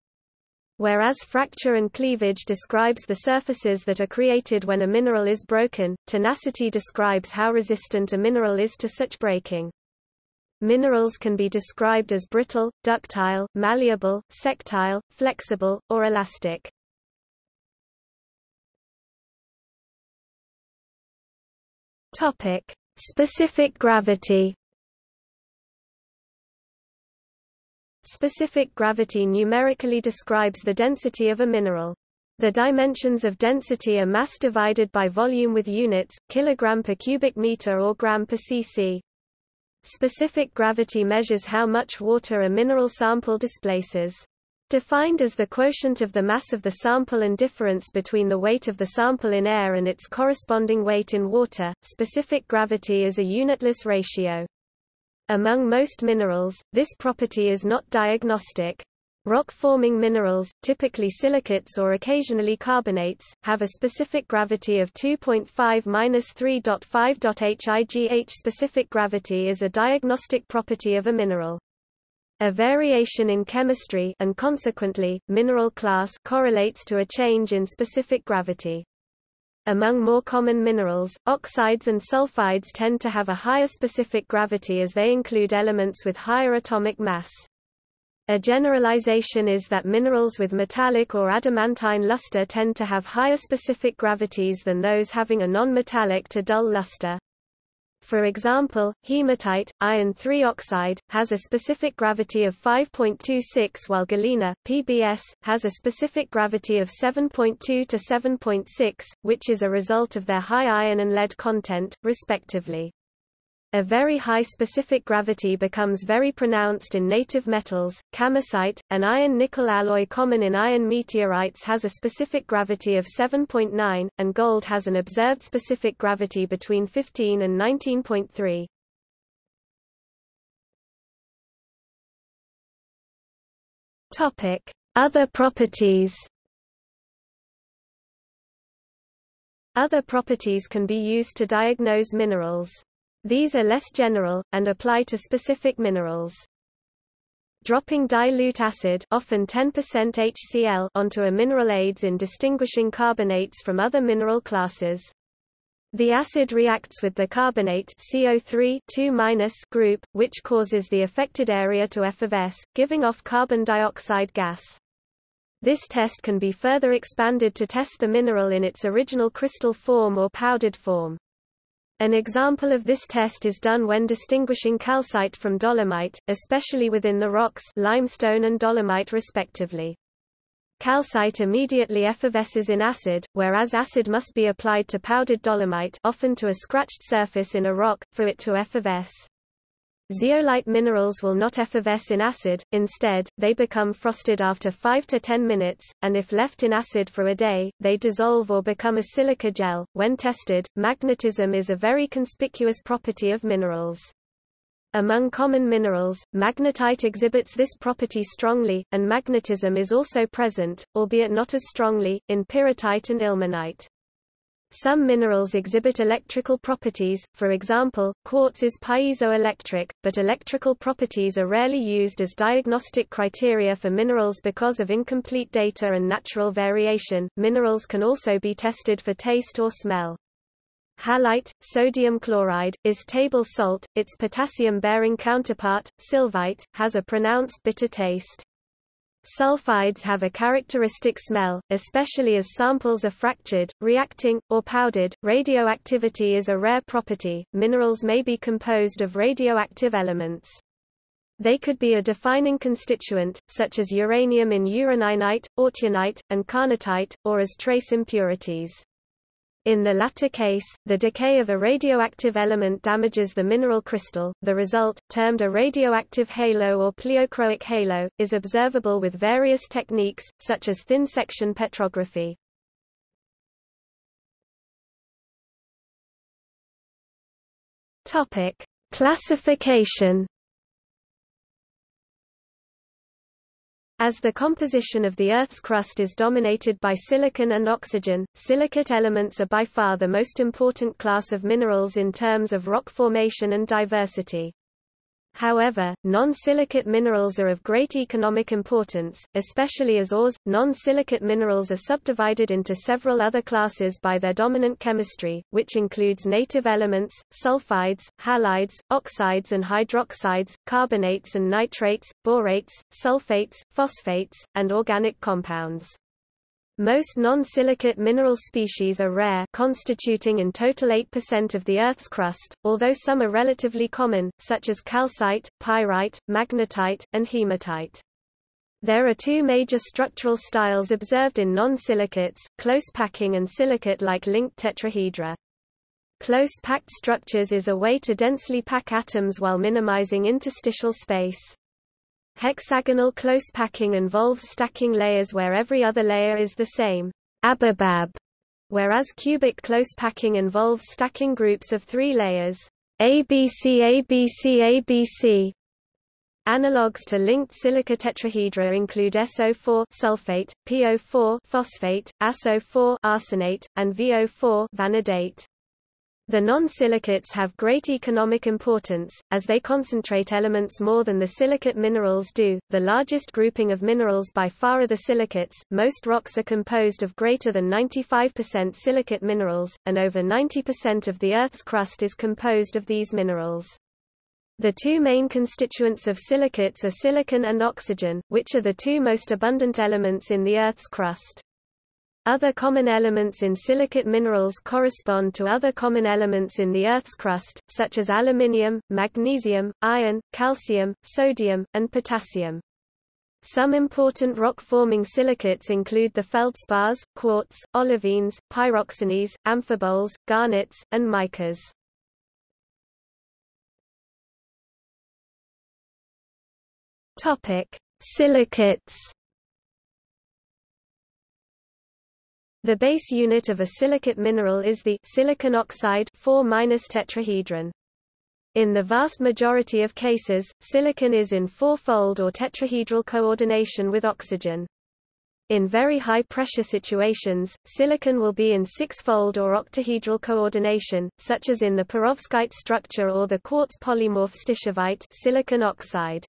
Whereas fracture and cleavage describes the surfaces that are created when a mineral is broken, tenacity describes how resistant a mineral is to such breaking. Minerals can be described as brittle, ductile, malleable, sectile, flexible, or elastic. Topic: Specific gravity. Specific gravity numerically describes the density of a mineral. The dimensions of density are mass divided by volume with units, kilogram per cubic meter or gram per cc. Specific gravity measures how much water a mineral sample displaces. Defined as the quotient of the mass of the sample and difference between the weight of the sample in air and its corresponding weight in water, specific gravity is a unitless ratio. Among most minerals, this property is not diagnostic. Rock-forming minerals, typically silicates or occasionally carbonates, have a specific gravity of 2.5-3.5. High specific gravity is a diagnostic property of a mineral. A variation in chemistry and consequently, mineral class correlates to a change in specific gravity. Among more common minerals, oxides and sulfides tend to have a higher specific gravity as they include elements with higher atomic mass. A generalization is that minerals with metallic or adamantine luster tend to have higher specific gravities than those having a non-metallic to dull luster. For example, hematite, iron 3 oxide, has a specific gravity of 5.26 while galena, PBS, has a specific gravity of 7.2 to 7.6, which is a result of their high iron and lead content, respectively. A very high specific gravity becomes very pronounced in native metals. Kamacite, an iron-nickel alloy common in iron meteorites has a specific gravity of 7.9, and gold has an observed specific gravity between 15 and 19.3. Topic: Other properties. Other properties can be used to diagnose minerals. These are less general, and apply to specific minerals. Dropping dilute acid often 10% HCl onto a mineral aids in distinguishing carbonates from other mineral classes. The acid reacts with the carbonate CO3 group, which causes the affected area to effervesce, giving off carbon dioxide gas. This test can be further expanded to test the mineral in its original crystal form or powdered form. An example of this test is done when distinguishing calcite from dolomite, especially within the rocks limestone and dolomite respectively. Calcite immediately effervesces in acid, whereas acid must be applied to powdered dolomite often to a scratched surface in a rock, for it to effervesce. Zeolite minerals will not effervesce in acid, instead, they become frosted after 5 to 10 minutes, and if left in acid for a day, they dissolve or become a silica gel. When tested, magnetism is a very conspicuous property of minerals. Among common minerals, magnetite exhibits this property strongly, and magnetism is also present, albeit not as strongly, in pyrrhotite and ilmenite. Some minerals exhibit electrical properties, for example, quartz is piezoelectric, but electrical properties are rarely used as diagnostic criteria for minerals because of incomplete data and natural variation. Minerals can also be tested for taste or smell. Halite, sodium chloride, is table salt, its potassium-bearing counterpart, sylvite, has a pronounced bitter taste. Sulfides have a characteristic smell, especially as samples are fractured, reacting, or powdered. Radioactivity is a rare property. Minerals may be composed of radioactive elements. They could be a defining constituent, such as uranium in uraninite, autunite, and carnotite, or as trace impurities. In the latter case, the decay of a radioactive element damages the mineral crystal. The result, termed a radioactive halo or pleochroic halo, is observable with various techniques, such as thin section petrography. Topic: Classification As the composition of the Earth's crust is dominated by silicon and oxygen, silicate elements are by far the most important class of minerals in terms of rock formation and diversity. However, non-silicate minerals are of great economic importance, especially as ores. Non-silicate minerals are subdivided into several other classes by their dominant chemistry, which includes native elements, sulfides, halides, oxides and hydroxides, carbonates and nitrates, borates, sulfates, phosphates, and organic compounds. Most non-silicate mineral species are rare constituting in total 8% of the Earth's crust, although some are relatively common, such as calcite, pyrite, magnetite, and hematite. There are two major structural styles observed in non-silicates, close packing and silicate-like linked tetrahedra. Close-packed structures is a way to densely pack atoms while minimizing interstitial space. Hexagonal close packing involves stacking layers where every other layer is the same ababab, whereas cubic close packing involves stacking groups of three layers ABC ABC ABC. Analogues to linked silica tetrahedra include SO4 sulfate, PO4 phosphate, ASO4 arsenate, and VO4 vanadate. The non-silicates have great economic importance, as they concentrate elements more than the silicate minerals do. The largest grouping of minerals by far are the silicates. Most rocks are composed of greater than 95% silicate minerals, and over 90% of the Earth's crust is composed of these minerals. The two main constituents of silicates are silicon and oxygen, which are the two most abundant elements in the Earth's crust. Other common elements in silicate minerals correspond to other common elements in the Earth's crust, such as aluminium, magnesium, iron, calcium, sodium, and potassium. Some important rock-forming silicates include the feldspars, quartz, olivines, pyroxenes, amphiboles, garnets, and micas. Silicates The base unit of a silicate mineral is the silicon oxide 4 tetrahedron. In the vast majority of cases, silicon is in four-fold or tetrahedral coordination with oxygen. In very high pressure situations, silicon will be in six-fold or octahedral coordination, such as in the perovskite structure or the quartz polymorph stishovite silicon oxide.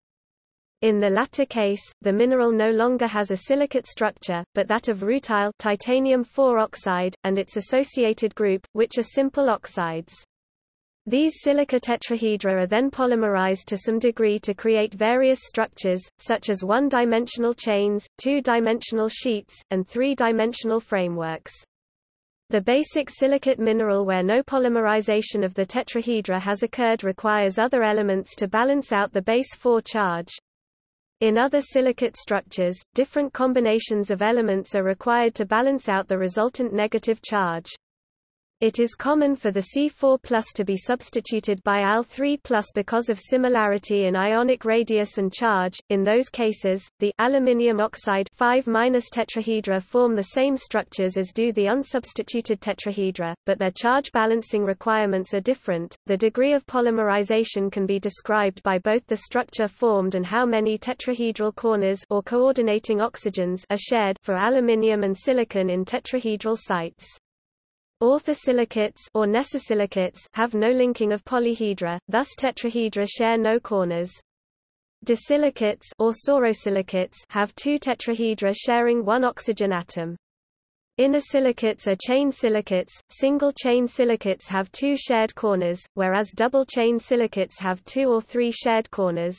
In the latter case, the mineral no longer has a silicate structure, but that of rutile titanium oxide, and its associated group, which are simple oxides. These silica tetrahedra are then polymerized to some degree to create various structures, such as one-dimensional chains, two-dimensional sheets, and three-dimensional frameworks. The basic silicate mineral where no polymerization of the tetrahedra has occurred requires other elements to balance out the base 4 charge. In other silicate structures, different combinations of elements are required to balance out the resultant negative charge. It is common for the C4 to be substituted by Al3 because of similarity in ionic radius and charge. In those cases, the aluminium oxide 5 tetrahedra form the same structures as do the unsubstituted tetrahedra, but their charge balancing requirements are different. The degree of polymerization can be described by both the structure formed and how many tetrahedral corners or coordinating oxygens are shared for aluminium and silicon in tetrahedral sites. Orthosilicates or nesosilicates have no linking of polyhedra, thus tetrahedra share no corners. Disilicates or sorosilicates have two tetrahedra sharing one oxygen atom. Inosilicates are chain silicates, single-chain silicates have two shared corners, whereas double-chain silicates have two or three shared corners.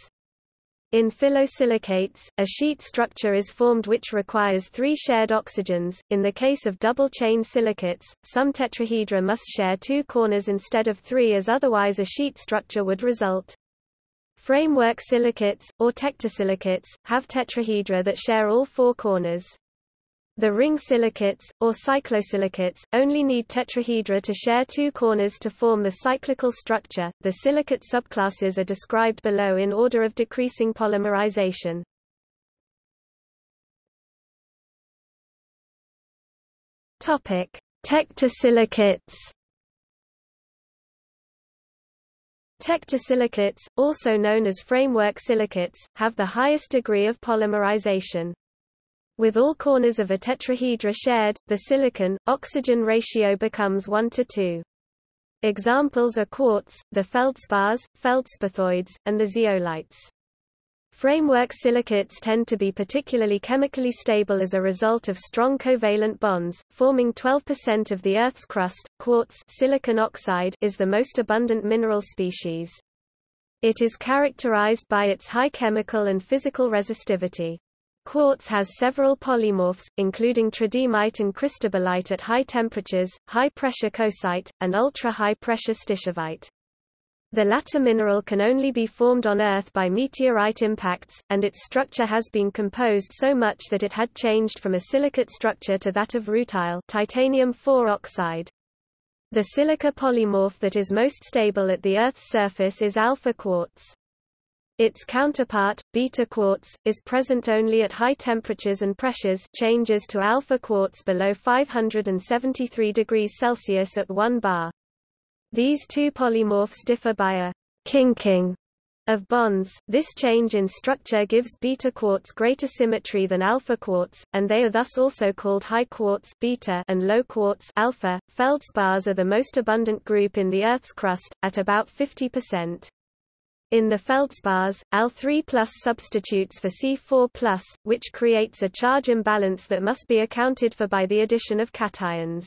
In phyllosilicates, a sheet structure is formed which requires three shared oxygens. In the case of double-chain silicates, some tetrahedra must share two corners instead of three as otherwise a sheet structure would result. Framework silicates, or tectosilicates, have tetrahedra that share all four corners. The ring silicates, or cyclosilicates, only need tetrahedra to share two corners to form the cyclical structure. The silicate subclasses are described below in order of decreasing polymerization. Topic: Tectosilicates. Tectosilicates, also known as framework silicates, have the highest degree of polymerization. With all corners of a tetrahedra shared, the silicon-oxygen ratio becomes 1 to 2. Examples are quartz, the feldspars, feldspathoids, and the zeolites. Framework silicates tend to be particularly chemically stable as a result of strong covalent bonds, forming 12% of the Earth's crust. Quartz silicon oxide is the most abundant mineral species. It is characterized by its high chemical and physical resistivity. Quartz has several polymorphs, including tridymite and cristobalite at high temperatures, high-pressure coesite, and ultra-high-pressure stishovite. The latter mineral can only be formed on Earth by meteorite impacts, and its structure has been composed so much that it had changed from a silicate structure to that of rutile titanium oxide. The silica polymorph that is most stable at the Earth's surface is alpha quartz. Its counterpart, beta quartz, is present only at high temperatures and pressures changes to alpha quartz below 573 degrees Celsius at 1 bar. These two polymorphs differ by a kinking of bonds. This change in structure gives beta quartz greater symmetry than alpha quartz, and they are thus also called high quartz beta and low quartz alpha. Feldspars are the most abundant group in the Earth's crust, at about 50%. In the feldspars, Al3 substitutes for C4 which creates a charge imbalance that must be accounted for by the addition of cations.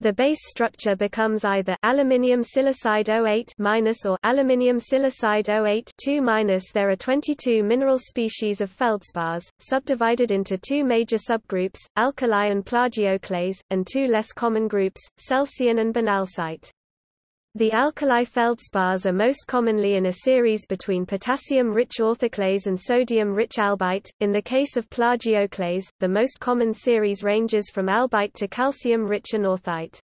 The base structure becomes either aluminium silicide O8- or aluminium silicide O8 There are 22 mineral species of feldspars, subdivided into two major subgroups, alkali and plagioclase, and two less common groups, calcium and banalsite. The alkali feldspars are most commonly in a series between potassium-rich orthoclase and sodium-rich albite. In the case of plagioclase, the most common series ranges from albite to calcium-rich anorthite.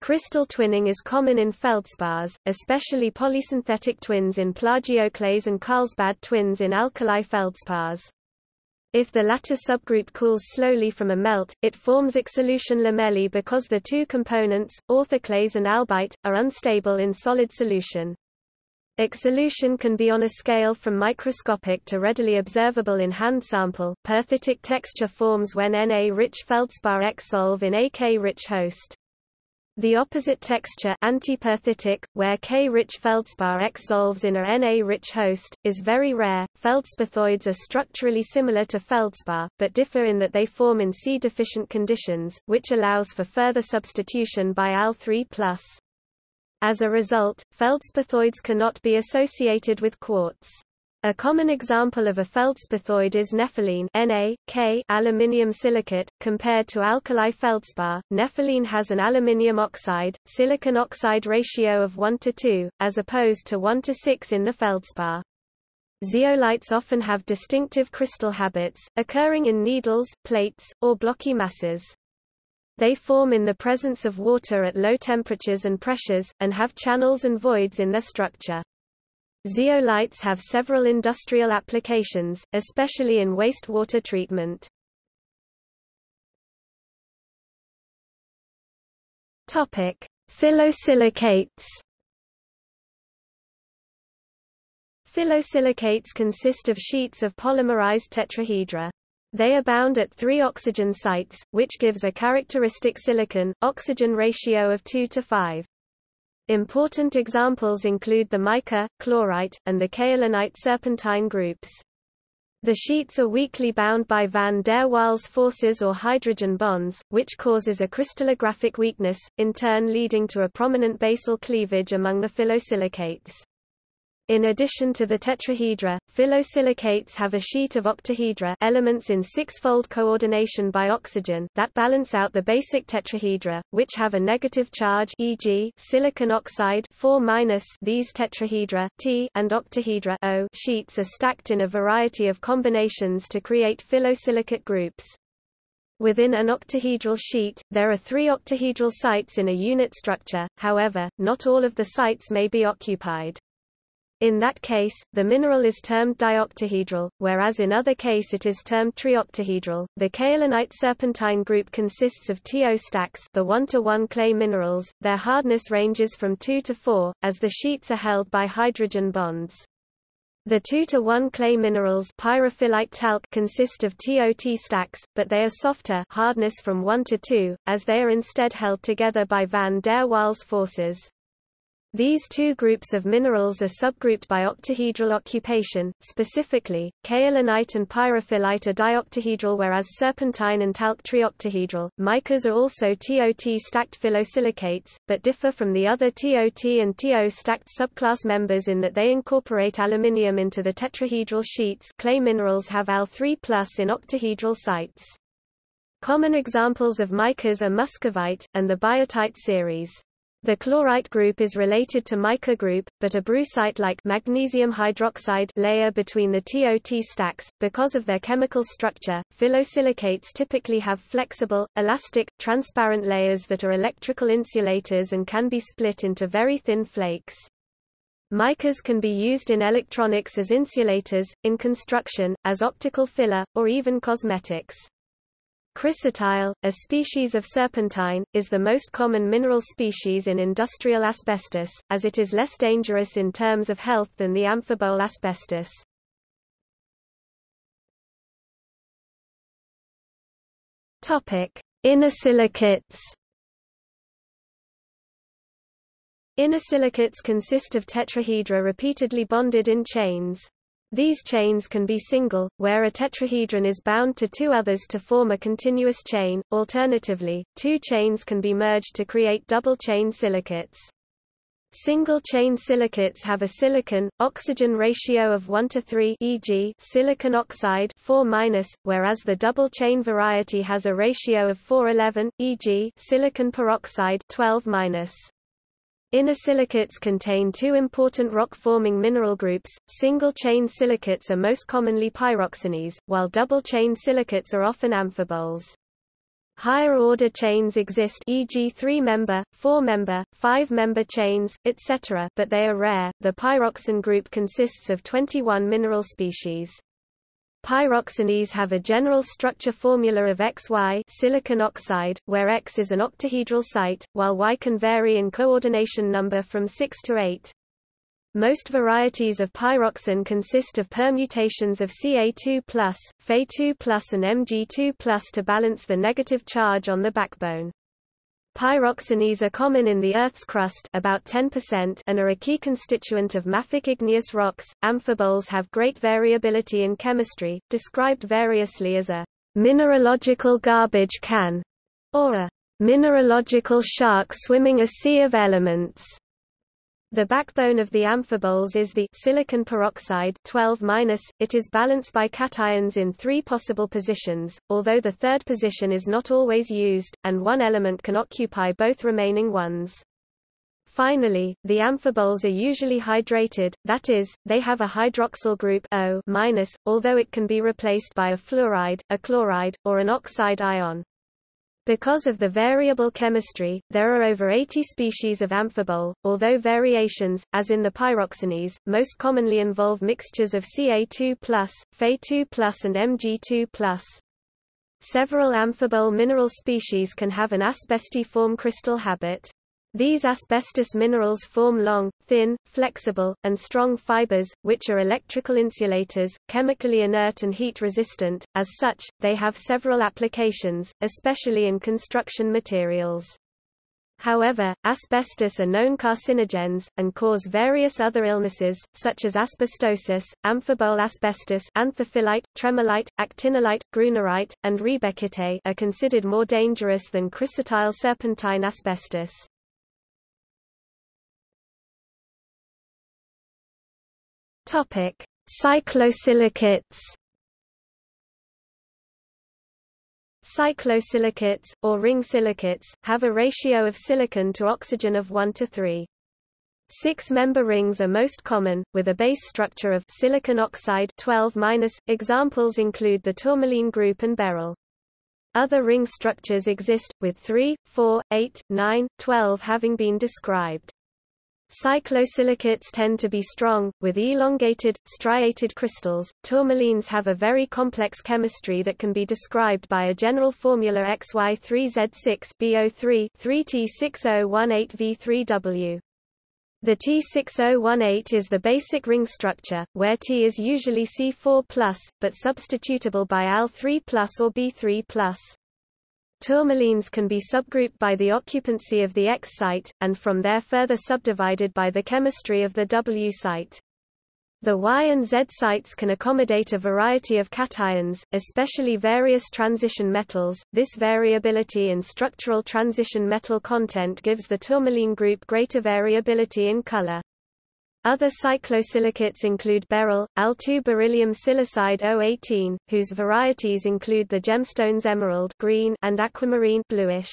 Crystal twinning is common in feldspars, especially polysynthetic twins in plagioclase and Carlsbad twins in alkali feldspars. If the latter subgroup cools slowly from a melt, it forms exsolution lamellae because the two components, orthoclase and albite, are unstable in solid solution. Exsolution can be on a scale from microscopic to readily observable in hand sample. Perthitic texture forms when Na-rich feldspar exsolve in a K-rich host. The opposite texture antiperthitic, where K-rich feldspar exsolves in a Na-rich host, is very rare. Feldspathoids are structurally similar to feldspar, but differ in that they form in C-deficient conditions, which allows for further substitution by Al3+. As a result, feldspathoids cannot be associated with quartz. A common example of a feldspathoid is nepheline Na, K aluminium silicate. Compared to alkali feldspar, nepheline has an aluminium oxide, silicon oxide ratio of 1 to 2, as opposed to 1 to 6 in the feldspar. Zeolites often have distinctive crystal habits, occurring in needles, plates, or blocky masses. They form in the presence of water at low temperatures and pressures, and have channels and voids in their structure. Zeolites have several industrial applications, especially in wastewater treatment. Topic: Phyllosilicates. Phyllosilicates consist of sheets of polymerized tetrahedra. They abound at three oxygen sites, which gives a characteristic silicon-oxygen ratio of 2 to 5. Important examples include the mica, chlorite, and the kaolinite serpentine groups. The sheets are weakly bound by van der Waals forces or hydrogen bonds, which causes a crystallographic weakness, in turn leading to a prominent basal cleavage among the phyllosilicates. In addition to the tetrahedra, phyllosilicates have a sheet of octahedra elements in six-fold coordination by oxygen that balance out the basic tetrahedra, which have a negative charge e.g. silicon oxide 4 These tetrahedra T and octahedra O sheets are stacked in a variety of combinations to create phyllosilicate groups. Within an octahedral sheet, there are three octahedral sites in a unit structure, however, not all of the sites may be occupied. In that case, the mineral is termed dioctahedral, whereas in other case it is termed trioctahedral. The kaolinite serpentine group consists of TO stacks, the one-to-one clay minerals. Their hardness ranges from 2 to 4, as the sheets are held by hydrogen bonds. The 2 to 1 clay minerals pyrophyllite talc consist of TOT stacks, but they are softer hardness from 1 to 2, as they are instead held together by van der Waals forces. These two groups of minerals are subgrouped by octahedral occupation, specifically, kaolinite and pyrophyllite are dioctahedral whereas serpentine and talc trioctahedral. Micas are also TOT stacked phyllosilicates, but differ from the other TOT and TO stacked subclass members in that they incorporate aluminium into the tetrahedral sheets clay minerals have Al3 in octahedral sites. Common examples of micas are muscovite, and the biotite series. The chlorite group is related to mica group, but a brucite-like magnesium hydroxide layer between the TOT stacks. Because of their chemical structure, phyllosilicates typically have flexible, elastic, transparent layers that are electrical insulators and can be split into very thin flakes. Micas can be used in electronics as insulators, in construction, as optical filler, or even cosmetics. Chrysotile, a species of serpentine, is the most common mineral species in industrial asbestos, as it is less dangerous in terms of health than the amphibole asbestos. Topic: Inosilicates. Inosilicates consist of tetrahedra repeatedly bonded in chains. These chains can be single, where a tetrahedron is bound to two others to form a continuous chain, alternatively, two chains can be merged to create double-chain silicates. Single-chain silicates have a silicon-oxygen ratio of 1 to 3 e.g. silicon oxide 4 whereas the double-chain variety has a ratio of 411, e.g. silicon peroxide 12 -. Inosilicates contain two important rock-forming mineral groups. Single-chain silicates are most commonly pyroxenes, while double-chain silicates are often amphiboles. Higher-order chains exist e.g. 3-member, 4-member, 5-member chains, etc. but they are rare. The pyroxene group consists of 21 mineral species. Pyroxenes have a general structure formula of XY silicon oxide, where X is an octahedral site, while Y can vary in coordination number from 6 to 8. Most varieties of pyroxene consist of permutations of Ca2+, Fe2+, and Mg2+, to balance the negative charge on the backbone. Pyroxenes are common in the Earth's crust about 10% and are a key constituent of mafic igneous rocks. Amphiboles have great variability in chemistry, described variously as a mineralogical garbage can or a mineralogical shark swimming a sea of elements. The backbone of the amphiboles is the silicon peroxide 12 It is balanced by cations in three possible positions, although the third position is not always used, and one element can occupy both remaining ones. Finally, the amphiboles are usually hydrated, that is, they have a hydroxyl group O-, although it can be replaced by a fluoride, a chloride, or an oxide ion. Because of the variable chemistry, there are over 80 species of amphibole, although variations, as in the pyroxenes, most commonly involve mixtures of Ca2+, Fe2+, and Mg2+. Several amphibole mineral species can have an asbestiform crystal habit. These asbestos minerals form long, thin, flexible, and strong fibers, which are electrical insulators, chemically inert and heat-resistant. As such, they have several applications, especially in construction materials. However, asbestos are known carcinogens, and cause various other illnesses, such as asbestosis, amphibole asbestos anthophyllite, tremolite, actinolite, grunerite, and riebeckite are considered more dangerous than chrysotile serpentine asbestos. Topic: Cyclosilicates. Cyclosilicates, or ring silicates, have a ratio of silicon to oxygen of 1 to 3. Six-member rings are most common, with a base structure of silicon oxide 12 Examples include the tourmaline group and beryl. Other ring structures exist, with 3, 4, 8, 9, 12 having been described. Cyclosilicates tend to be strong, with elongated, striated crystals. Tourmalines have a very complex chemistry that can be described by a general formula XY3Z6 BO3 3T6018V3W. The T6018 is the basic ring structure, where T is usually C4+, but substitutable by Al3+, or B3+. Tourmalines can be subgrouped by the occupancy of the X site, and from there further subdivided by the chemistry of the W site. The Y and Z sites can accommodate a variety of cations, especially various transition metals. This variability in structural transition metal content gives the tourmaline group greater variability in color. Other cyclosilicates include beryl, Al2 beryllium silicide 018, whose varieties include the gemstones emerald green and aquamarine bluish.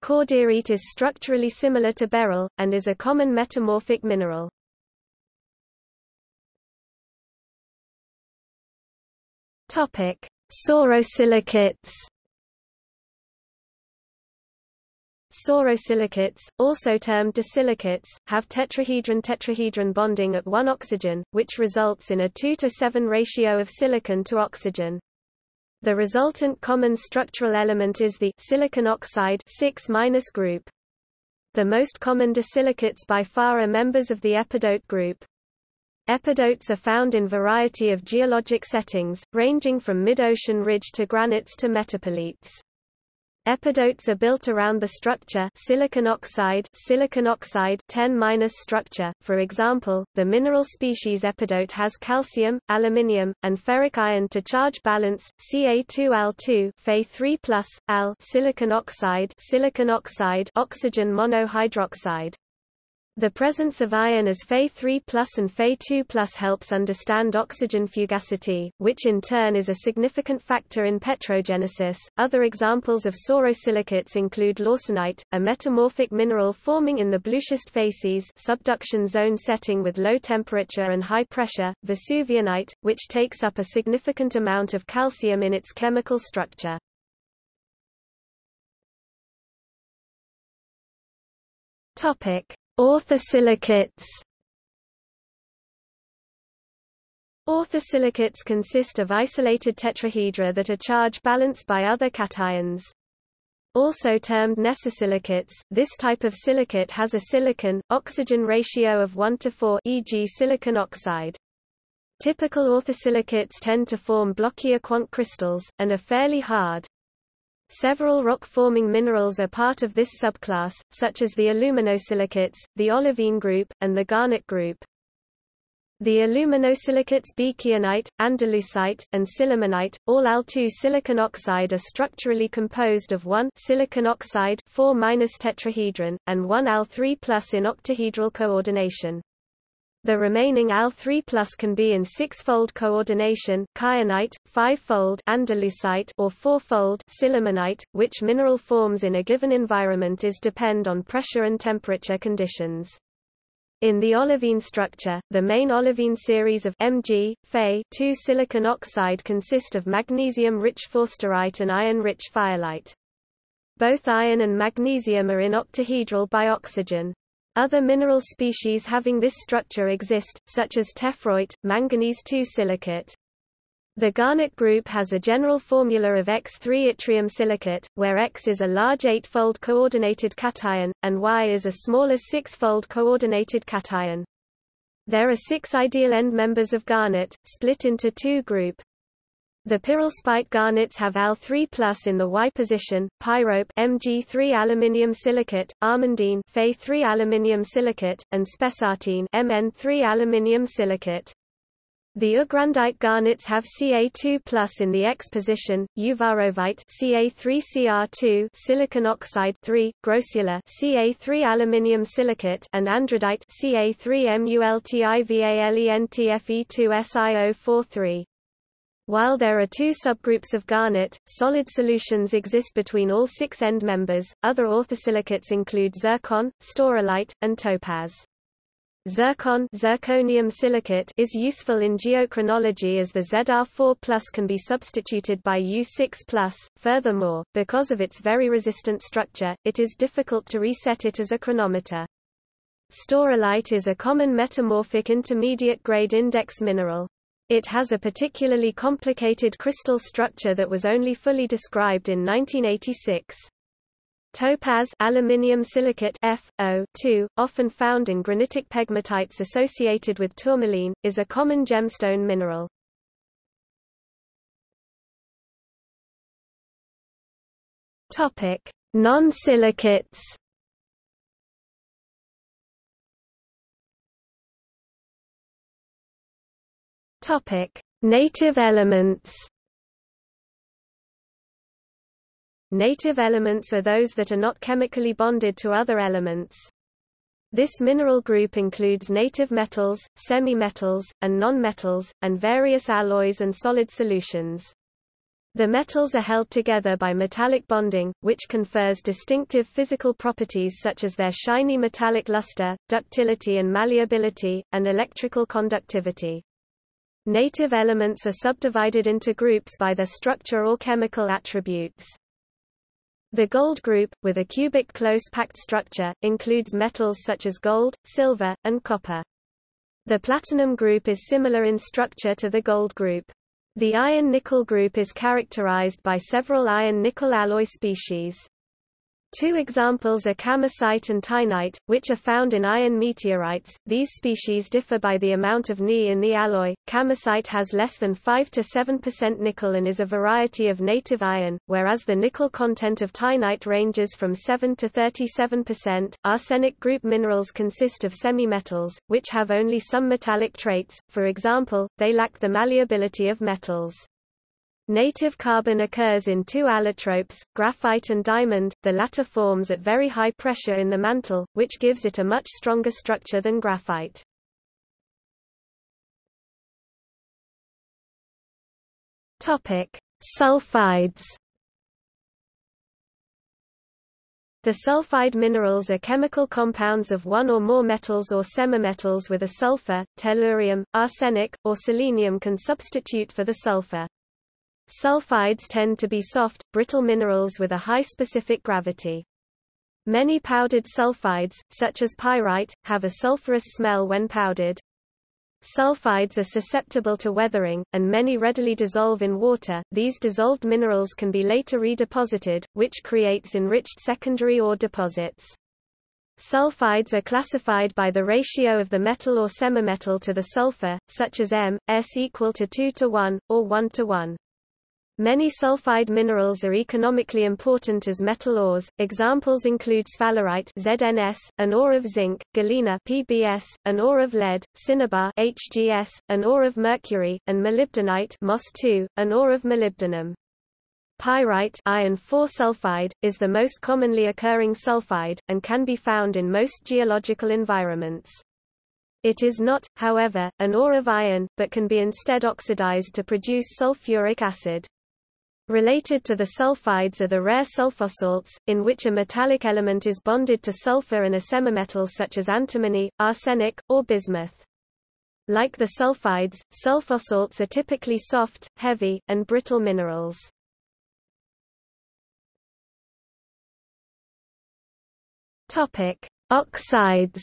Cordierite is structurally similar to beryl, and is a common metamorphic mineral. Sorosilicates Sorosilicates, also termed disilicates, have tetrahedron-tetrahedron bonding at 1 oxygen, which results in a 2 to 7 ratio of silicon to oxygen. The resultant common structural element is the silicon oxide 6 group. The most common disilicates by far are members of the epidote group. Epidotes are found in variety of geologic settings, ranging from mid-ocean ridge to granites to metapelites. Epidotes are built around the structure silicon oxide silicon oxide 10 structure. For example, the mineral species epidote has calcium, aluminium, and ferric iron to charge balance. Ca2Al2 Fe3+, Al silicon oxide silicon oxide oxygen monohydroxide. The presence of iron as Fe3 and Fe2 helps understand oxygen fugacity, which in turn is a significant factor in petrogenesis. Other examples of sorosilicates include lawsonite, a metamorphic mineral forming in the blueschist facies subduction zone setting with low temperature and high pressure, vesuvianite, which takes up a significant amount of calcium in its chemical structure. Topic: Orthosilicates Orthosilicates consist of isolated tetrahedra that are charge balanced by other cations. Also termed nesosilicates, this type of silicate has a silicon-oxygen ratio of 1 to 4 e.g. silicon oxide. Typical orthosilicates tend to form blocky equant crystals, and are fairly hard. Several rock-forming minerals are part of this subclass, such as the aluminosilicates, the olivine group, and the garnet group. The aluminosilicates kyanite, andalusite, and sillimanite, all Al2 silicon oxide are structurally composed of one silicon oxide 4 tetrahedron, and one Al3 plus in octahedral coordination. The remaining Al3 can be in six-fold coordination kyanite, five-fold andalusite or four-fold sillimanite, which mineral forms in a given environment is depend on pressure and temperature conditions. In the olivine structure, the main olivine series of Mg, Fe 2 silicon oxide consist of magnesium-rich forsterite and iron-rich fayalite. Both iron and magnesium are in octahedral by oxygen. Other mineral species having this structure exist, such as tephroite, manganese-2 silicate. The garnet group has a general formula of X3 yttrium silicate, where X is a large eight-fold coordinated cation, and Y is a smaller six-fold coordinated cation. There are six ideal end members of garnet, split into two group. The pyralspite garnets have Al3 in the Y position, pyrope Mg3 aluminium silicate, almandine Fe3 aluminium silicate, and spessartine Mn3 aluminium silicate. The ugrandite garnets have Ca2 in the X position, uvarovite Ca3Cr2 silicon oxide 3, grossular Ca3 aluminium silicate and andradite Ca3MuLTIVALENTFE2SiO43. While there are two subgroups of garnet, solid solutions exist between all six end members. Other orthosilicates include zircon, staurolite, and topaz. Zircon zirconium silicate is useful in geochronology as the Zr4 can be substituted by U6 Furthermore, because of its very resistant structure, it is difficult to reset it as a chronometer. Staurolite is a common metamorphic intermediate-grade index mineral. It has a particularly complicated crystal structure that was only fully described in 1986. Topaz aluminium silicate FO2, often found in granitic pegmatites associated with tourmaline, is a common gemstone mineral. Topic: Non-silicates. Topic: Native elements. Native elements are those that are not chemically bonded to other elements. This mineral group includes native metals, semi-metals, and non-metals, and various alloys and solid solutions. The metals are held together by metallic bonding, which confers distinctive physical properties such as their shiny metallic luster, ductility and malleability, and electrical conductivity. Native elements are subdivided into groups by their structure or chemical attributes. The gold group, with a cubic close-packed structure, includes metals such as gold, silver, and copper. The platinum group is similar in structure to the gold group. The iron-nickel group is characterized by several iron-nickel alloy species. Two examples are kamacite and taenite, which are found in iron meteorites. These species differ by the amount of Ni in the alloy. Kamacite has less than 5 to 7% nickel and is a variety of native iron, whereas the nickel content of taenite ranges from 7 to 37%. Arsenic group minerals consist of semimetals, which have only some metallic traits. For example, they lack the malleability of metals. Native carbon occurs in two allotropes, graphite and diamond, the latter forms at very high pressure in the mantle, which gives it a much stronger structure than graphite. Topic: Sulfides The sulfide minerals are chemical compounds of one or more metals or semimetals with a sulfur, tellurium, arsenic, or selenium can substitute for the sulfur. Sulfides tend to be soft, brittle minerals with a high specific gravity. Many powdered sulfides, such as pyrite, have a sulfurous smell when powdered. Sulfides are susceptible to weathering, and many readily dissolve in water. These dissolved minerals can be later redeposited, which creates enriched secondary ore deposits. Sulfides are classified by the ratio of the metal or semimetal to the sulfur, such as M, S equal to 2 to 1, or 1 to 1. Many sulfide minerals are economically important as metal ores. Examples include sphalerite (ZNS), an ore of zinc, galena (PBS), an ore of lead, cinnabar (HGS), an ore of mercury, and molybdenite (MOS2), an ore of molybdenum. Pyrite iron 4 sulfide, is the most commonly occurring sulfide, and can be found in most geological environments. It is not, however, an ore of iron, but can be instead oxidized to produce sulfuric acid. Related to the sulfides are the rare sulfosalts, in which a metallic element is bonded to sulfur and a semimetal such as antimony, arsenic, or bismuth. Like the sulfides, sulfosalts are typically soft, heavy, and brittle minerals. Oxides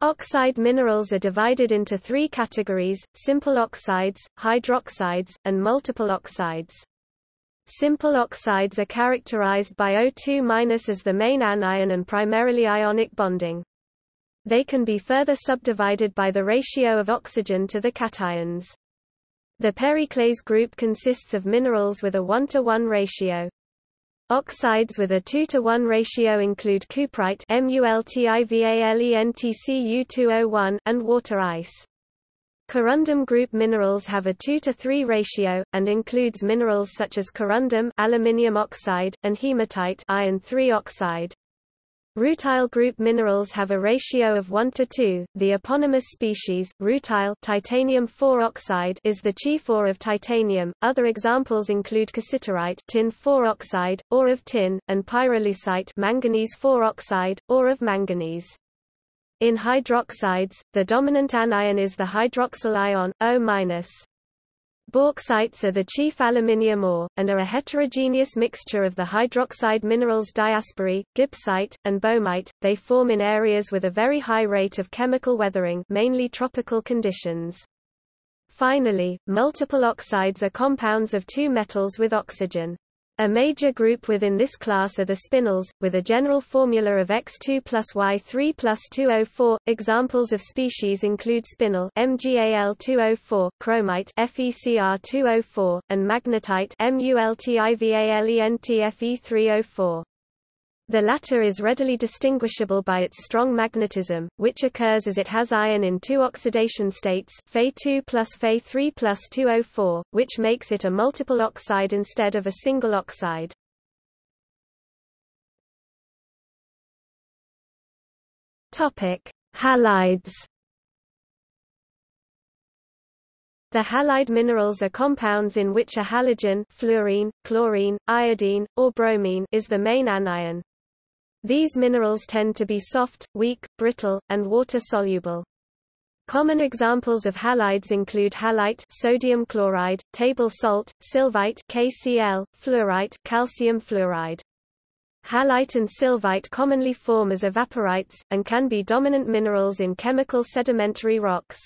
Oxide minerals are divided into three categories, simple oxides, hydroxides, and multiple oxides. Simple oxides are characterized by O2- as the main anion and primarily ionic bonding. They can be further subdivided by the ratio of oxygen to the cations. The periclase group consists of minerals with a 1 to 1 ratio. Oxides with a 2 to 1 ratio include cuprite MuLTIVALENTCU201 and water ice. Corundum group minerals have a 2 to 3 ratio and includes minerals such as corundum aluminium oxide and hematite iron 3 oxide. Rutile group minerals have a ratio of 1 to 2. The eponymous species, rutile titanium 4 oxide is the chief ore of titanium. Other examples include cassiterite tin 4 oxide, ore of tin, and pyrolusite manganese 4 oxide, ore of manganese. In hydroxides, the dominant anion is the hydroxyl ion, O-. Bauxites are the chief aluminium ore, and are a heterogeneous mixture of the hydroxide minerals diaspore, gibbsite, and boehmite. They form in areas with a very high rate of chemical weathering mainly tropical conditions. Finally, multiple oxides are compounds of two metals with oxygen. A major group within this class are the spinels, with a general formula of X2 plus Y3 plus 204. Examples of species include spinel MgAl204, chromite FeCr204, and magnetite MuLTIVALENTFe304. The latter is readily distinguishable by its strong magnetism, which occurs as it has iron in two oxidation states Fe2 plus Fe3 plus 204, which makes it a multiple oxide instead of a single oxide. Halides The halide minerals are compounds in which a halogen fluorine, chlorine, iodine, or bromine is the main anion. These minerals tend to be soft, weak, brittle, and water-soluble. Common examples of halides include halite sodium chloride, table salt, sylvite KCl, fluorite calcium fluoride. Halite and sylvite commonly form as evaporites, and can be dominant minerals in chemical sedimentary rocks.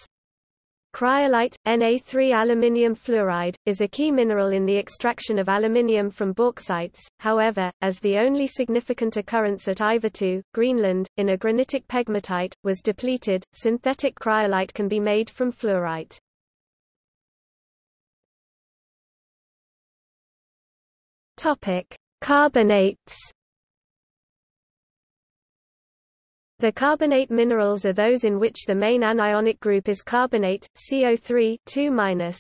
Cryolite, Na3 aluminium fluoride, is a key mineral in the extraction of aluminium from bauxites, however, as the only significant occurrence at Ivittuut, Greenland, in a granitic pegmatite, was depleted, synthetic cryolite can be made from fluorite. Carbonates The carbonate minerals are those in which the main anionic group is carbonate, CO3 2-.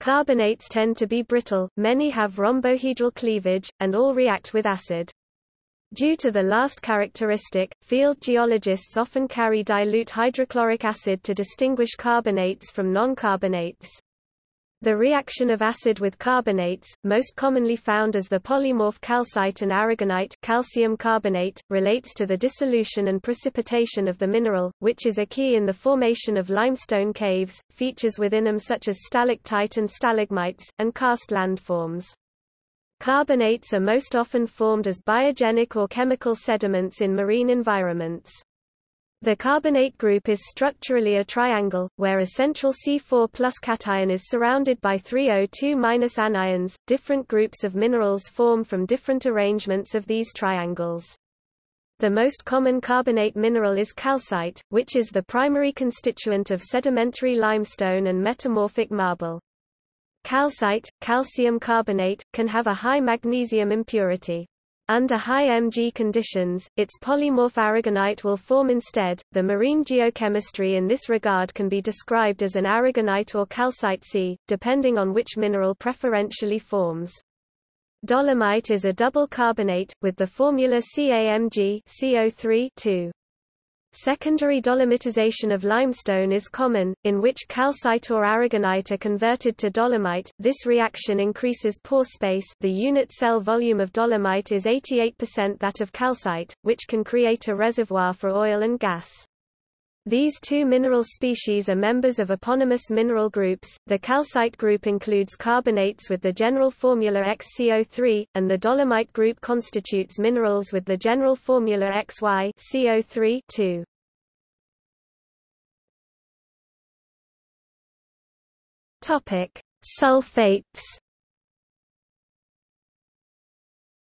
Carbonates tend to be brittle, many have rhombohedral cleavage, and all react with acid. Due to the last characteristic, field geologists often carry dilute hydrochloric acid to distinguish carbonates from non-carbonates. The reaction of acid with carbonates, most commonly found as the polymorph calcite and aragonite calcium carbonate, relates to the dissolution and precipitation of the mineral, which is a key in the formation of limestone caves, features within them such as stalactite and stalagmites, and karst landforms. Carbonates are most often formed as biogenic or chemical sediments in marine environments. The carbonate group is structurally a triangle, where a central C4 plus cation is surrounded by three O2 anions. Different groups of minerals form from different arrangements of these triangles. The most common carbonate mineral is calcite, which is the primary constituent of sedimentary limestone and metamorphic marble. Calcite, calcium carbonate, can have a high magnesium impurity. Under high Mg conditions, its polymorph aragonite will form instead. The marine geochemistry in this regard can be described as an aragonite or calcite sea, depending on which mineral preferentially forms. Dolomite is a double carbonate, with the formula CaMg CO3 2. Secondary dolomitization of limestone is common, in which calcite or aragonite are converted to dolomite. This reaction increases pore space the unit cell volume of dolomite is 88% that of calcite, which can create a reservoir for oil and gas. These two mineral species are members of eponymous mineral groups. The calcite group includes carbonates with the general formula XCO3, and the dolomite group constitutes minerals with the general formula XY CO3 2. Topic: Sulfates.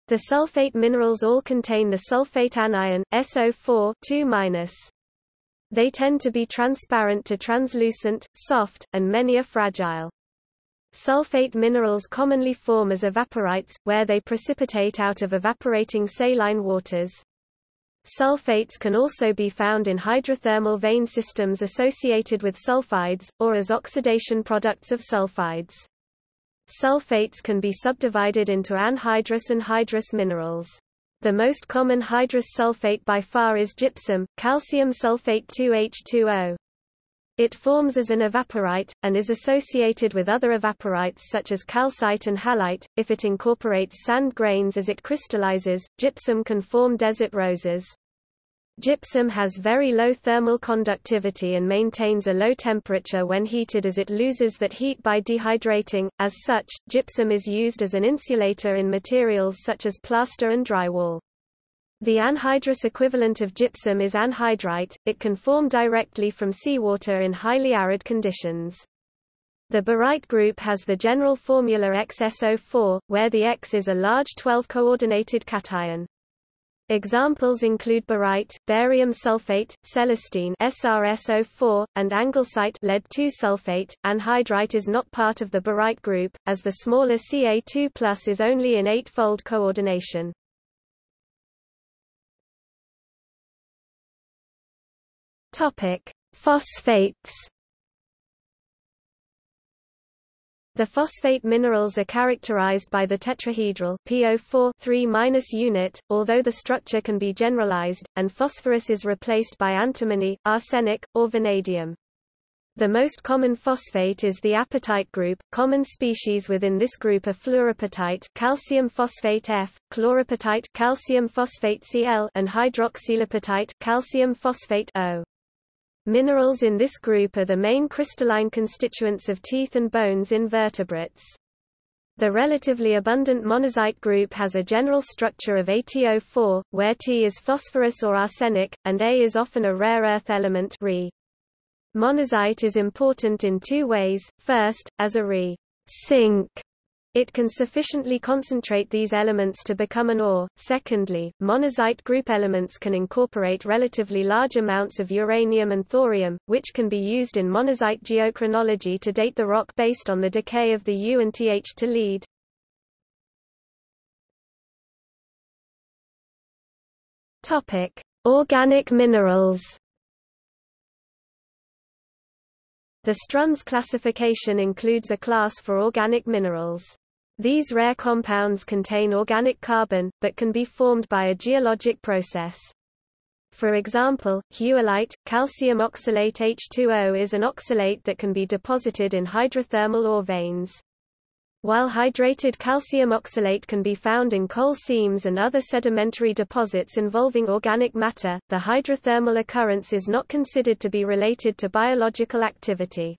The sulfate minerals all contain the sulfate anion SO4 2-. They tend to be transparent to translucent, soft, and many are fragile. Sulfate minerals commonly form as evaporites, where they precipitate out of evaporating saline waters. Sulfates can also be found in hydrothermal vein systems associated with sulfides, or as oxidation products of sulfides. Sulfates can be subdivided into anhydrous and hydrous minerals. The most common hydrous sulfate by far is gypsum, calcium sulfate 2H2O. It forms as an evaporite, and is associated with other evaporites such as calcite and halite. If it incorporates sand grains as it crystallizes, gypsum can form desert roses. Gypsum has very low thermal conductivity and maintains a low temperature when heated as it loses that heat by dehydrating. As such, gypsum is used as an insulator in materials such as plaster and drywall. The anhydrous equivalent of gypsum is anhydrite, it can form directly from seawater in highly arid conditions. The barite group has the general formula XSO4, where the X is a large 12-coordinated cation. Examples include barite, barium sulfate, celestine SRSO4, and anglesite lead sulfate. Anhydrite is not part of the barite group, as the smaller Ca2+ is only in eight-fold coordination. Topic: Phosphates The phosphate minerals are characterized by the tetrahedral PO4 3- unit, although the structure can be generalized, and phosphorus is replaced by antimony, arsenic, or vanadium. The most common phosphate is the apatite group. Common species within this group are fluorapatite, calcium phosphate F, chlorapatite, calcium phosphate Cl, and hydroxylapatite, calcium phosphate O. Minerals in this group are the main crystalline constituents of teeth and bones in vertebrates. The relatively abundant monazite group has a general structure of ATO4, where T is phosphorus or arsenic, and A is often a rare earth element Re. Monazite is important in two ways, first, as a Re sink it can sufficiently concentrate these elements to become an ore. Secondly, monazite group elements can incorporate relatively large amounts of uranium and thorium, which can be used in monazite geochronology to date the rock based on the decay of the U and Th to lead. Topic: Organic minerals. The Strunz classification includes a class for organic minerals. These rare compounds contain organic carbon, but can be formed by a geologic process. For example, whewellite, calcium oxalate H2O is an oxalate that can be deposited in hydrothermal ore veins. While hydrated calcium oxalate can be found in coal seams and other sedimentary deposits involving organic matter, the hydrothermal occurrence is not considered to be related to biological activity.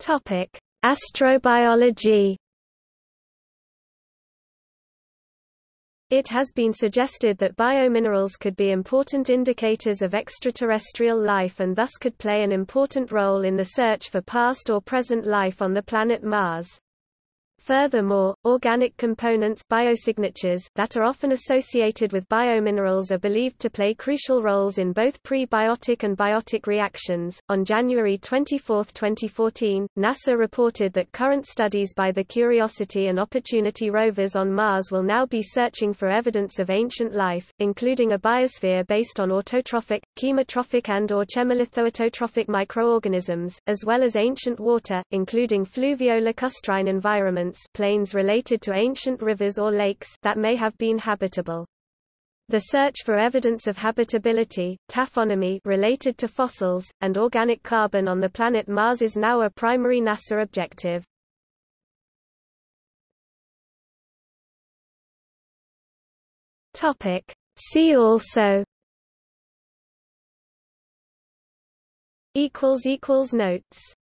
Topic: Astrobiology. It has been suggested that biominerals could be important indicators of extraterrestrial life and thus could play an important role in the search for past or present life on the planet Mars. Furthermore, organic components biosignatures that are often associated with biominerals are believed to play crucial roles in both prebiotic and biotic reactions. On January 24, 2014, NASA reported that current studies by the Curiosity and Opportunity rovers on Mars will now be searching for evidence of ancient life, including a biosphere based on autotrophic, chemotrophic and or chemolithoautotrophic microorganisms, as well as ancient water, including fluvio-lacustrine environments plains related to ancient rivers or lakes that may have been habitable. The search for evidence of habitability, taphonomy related to fossils, and organic carbon on the planet Mars is now a primary NASA objective. Topic. See also Notes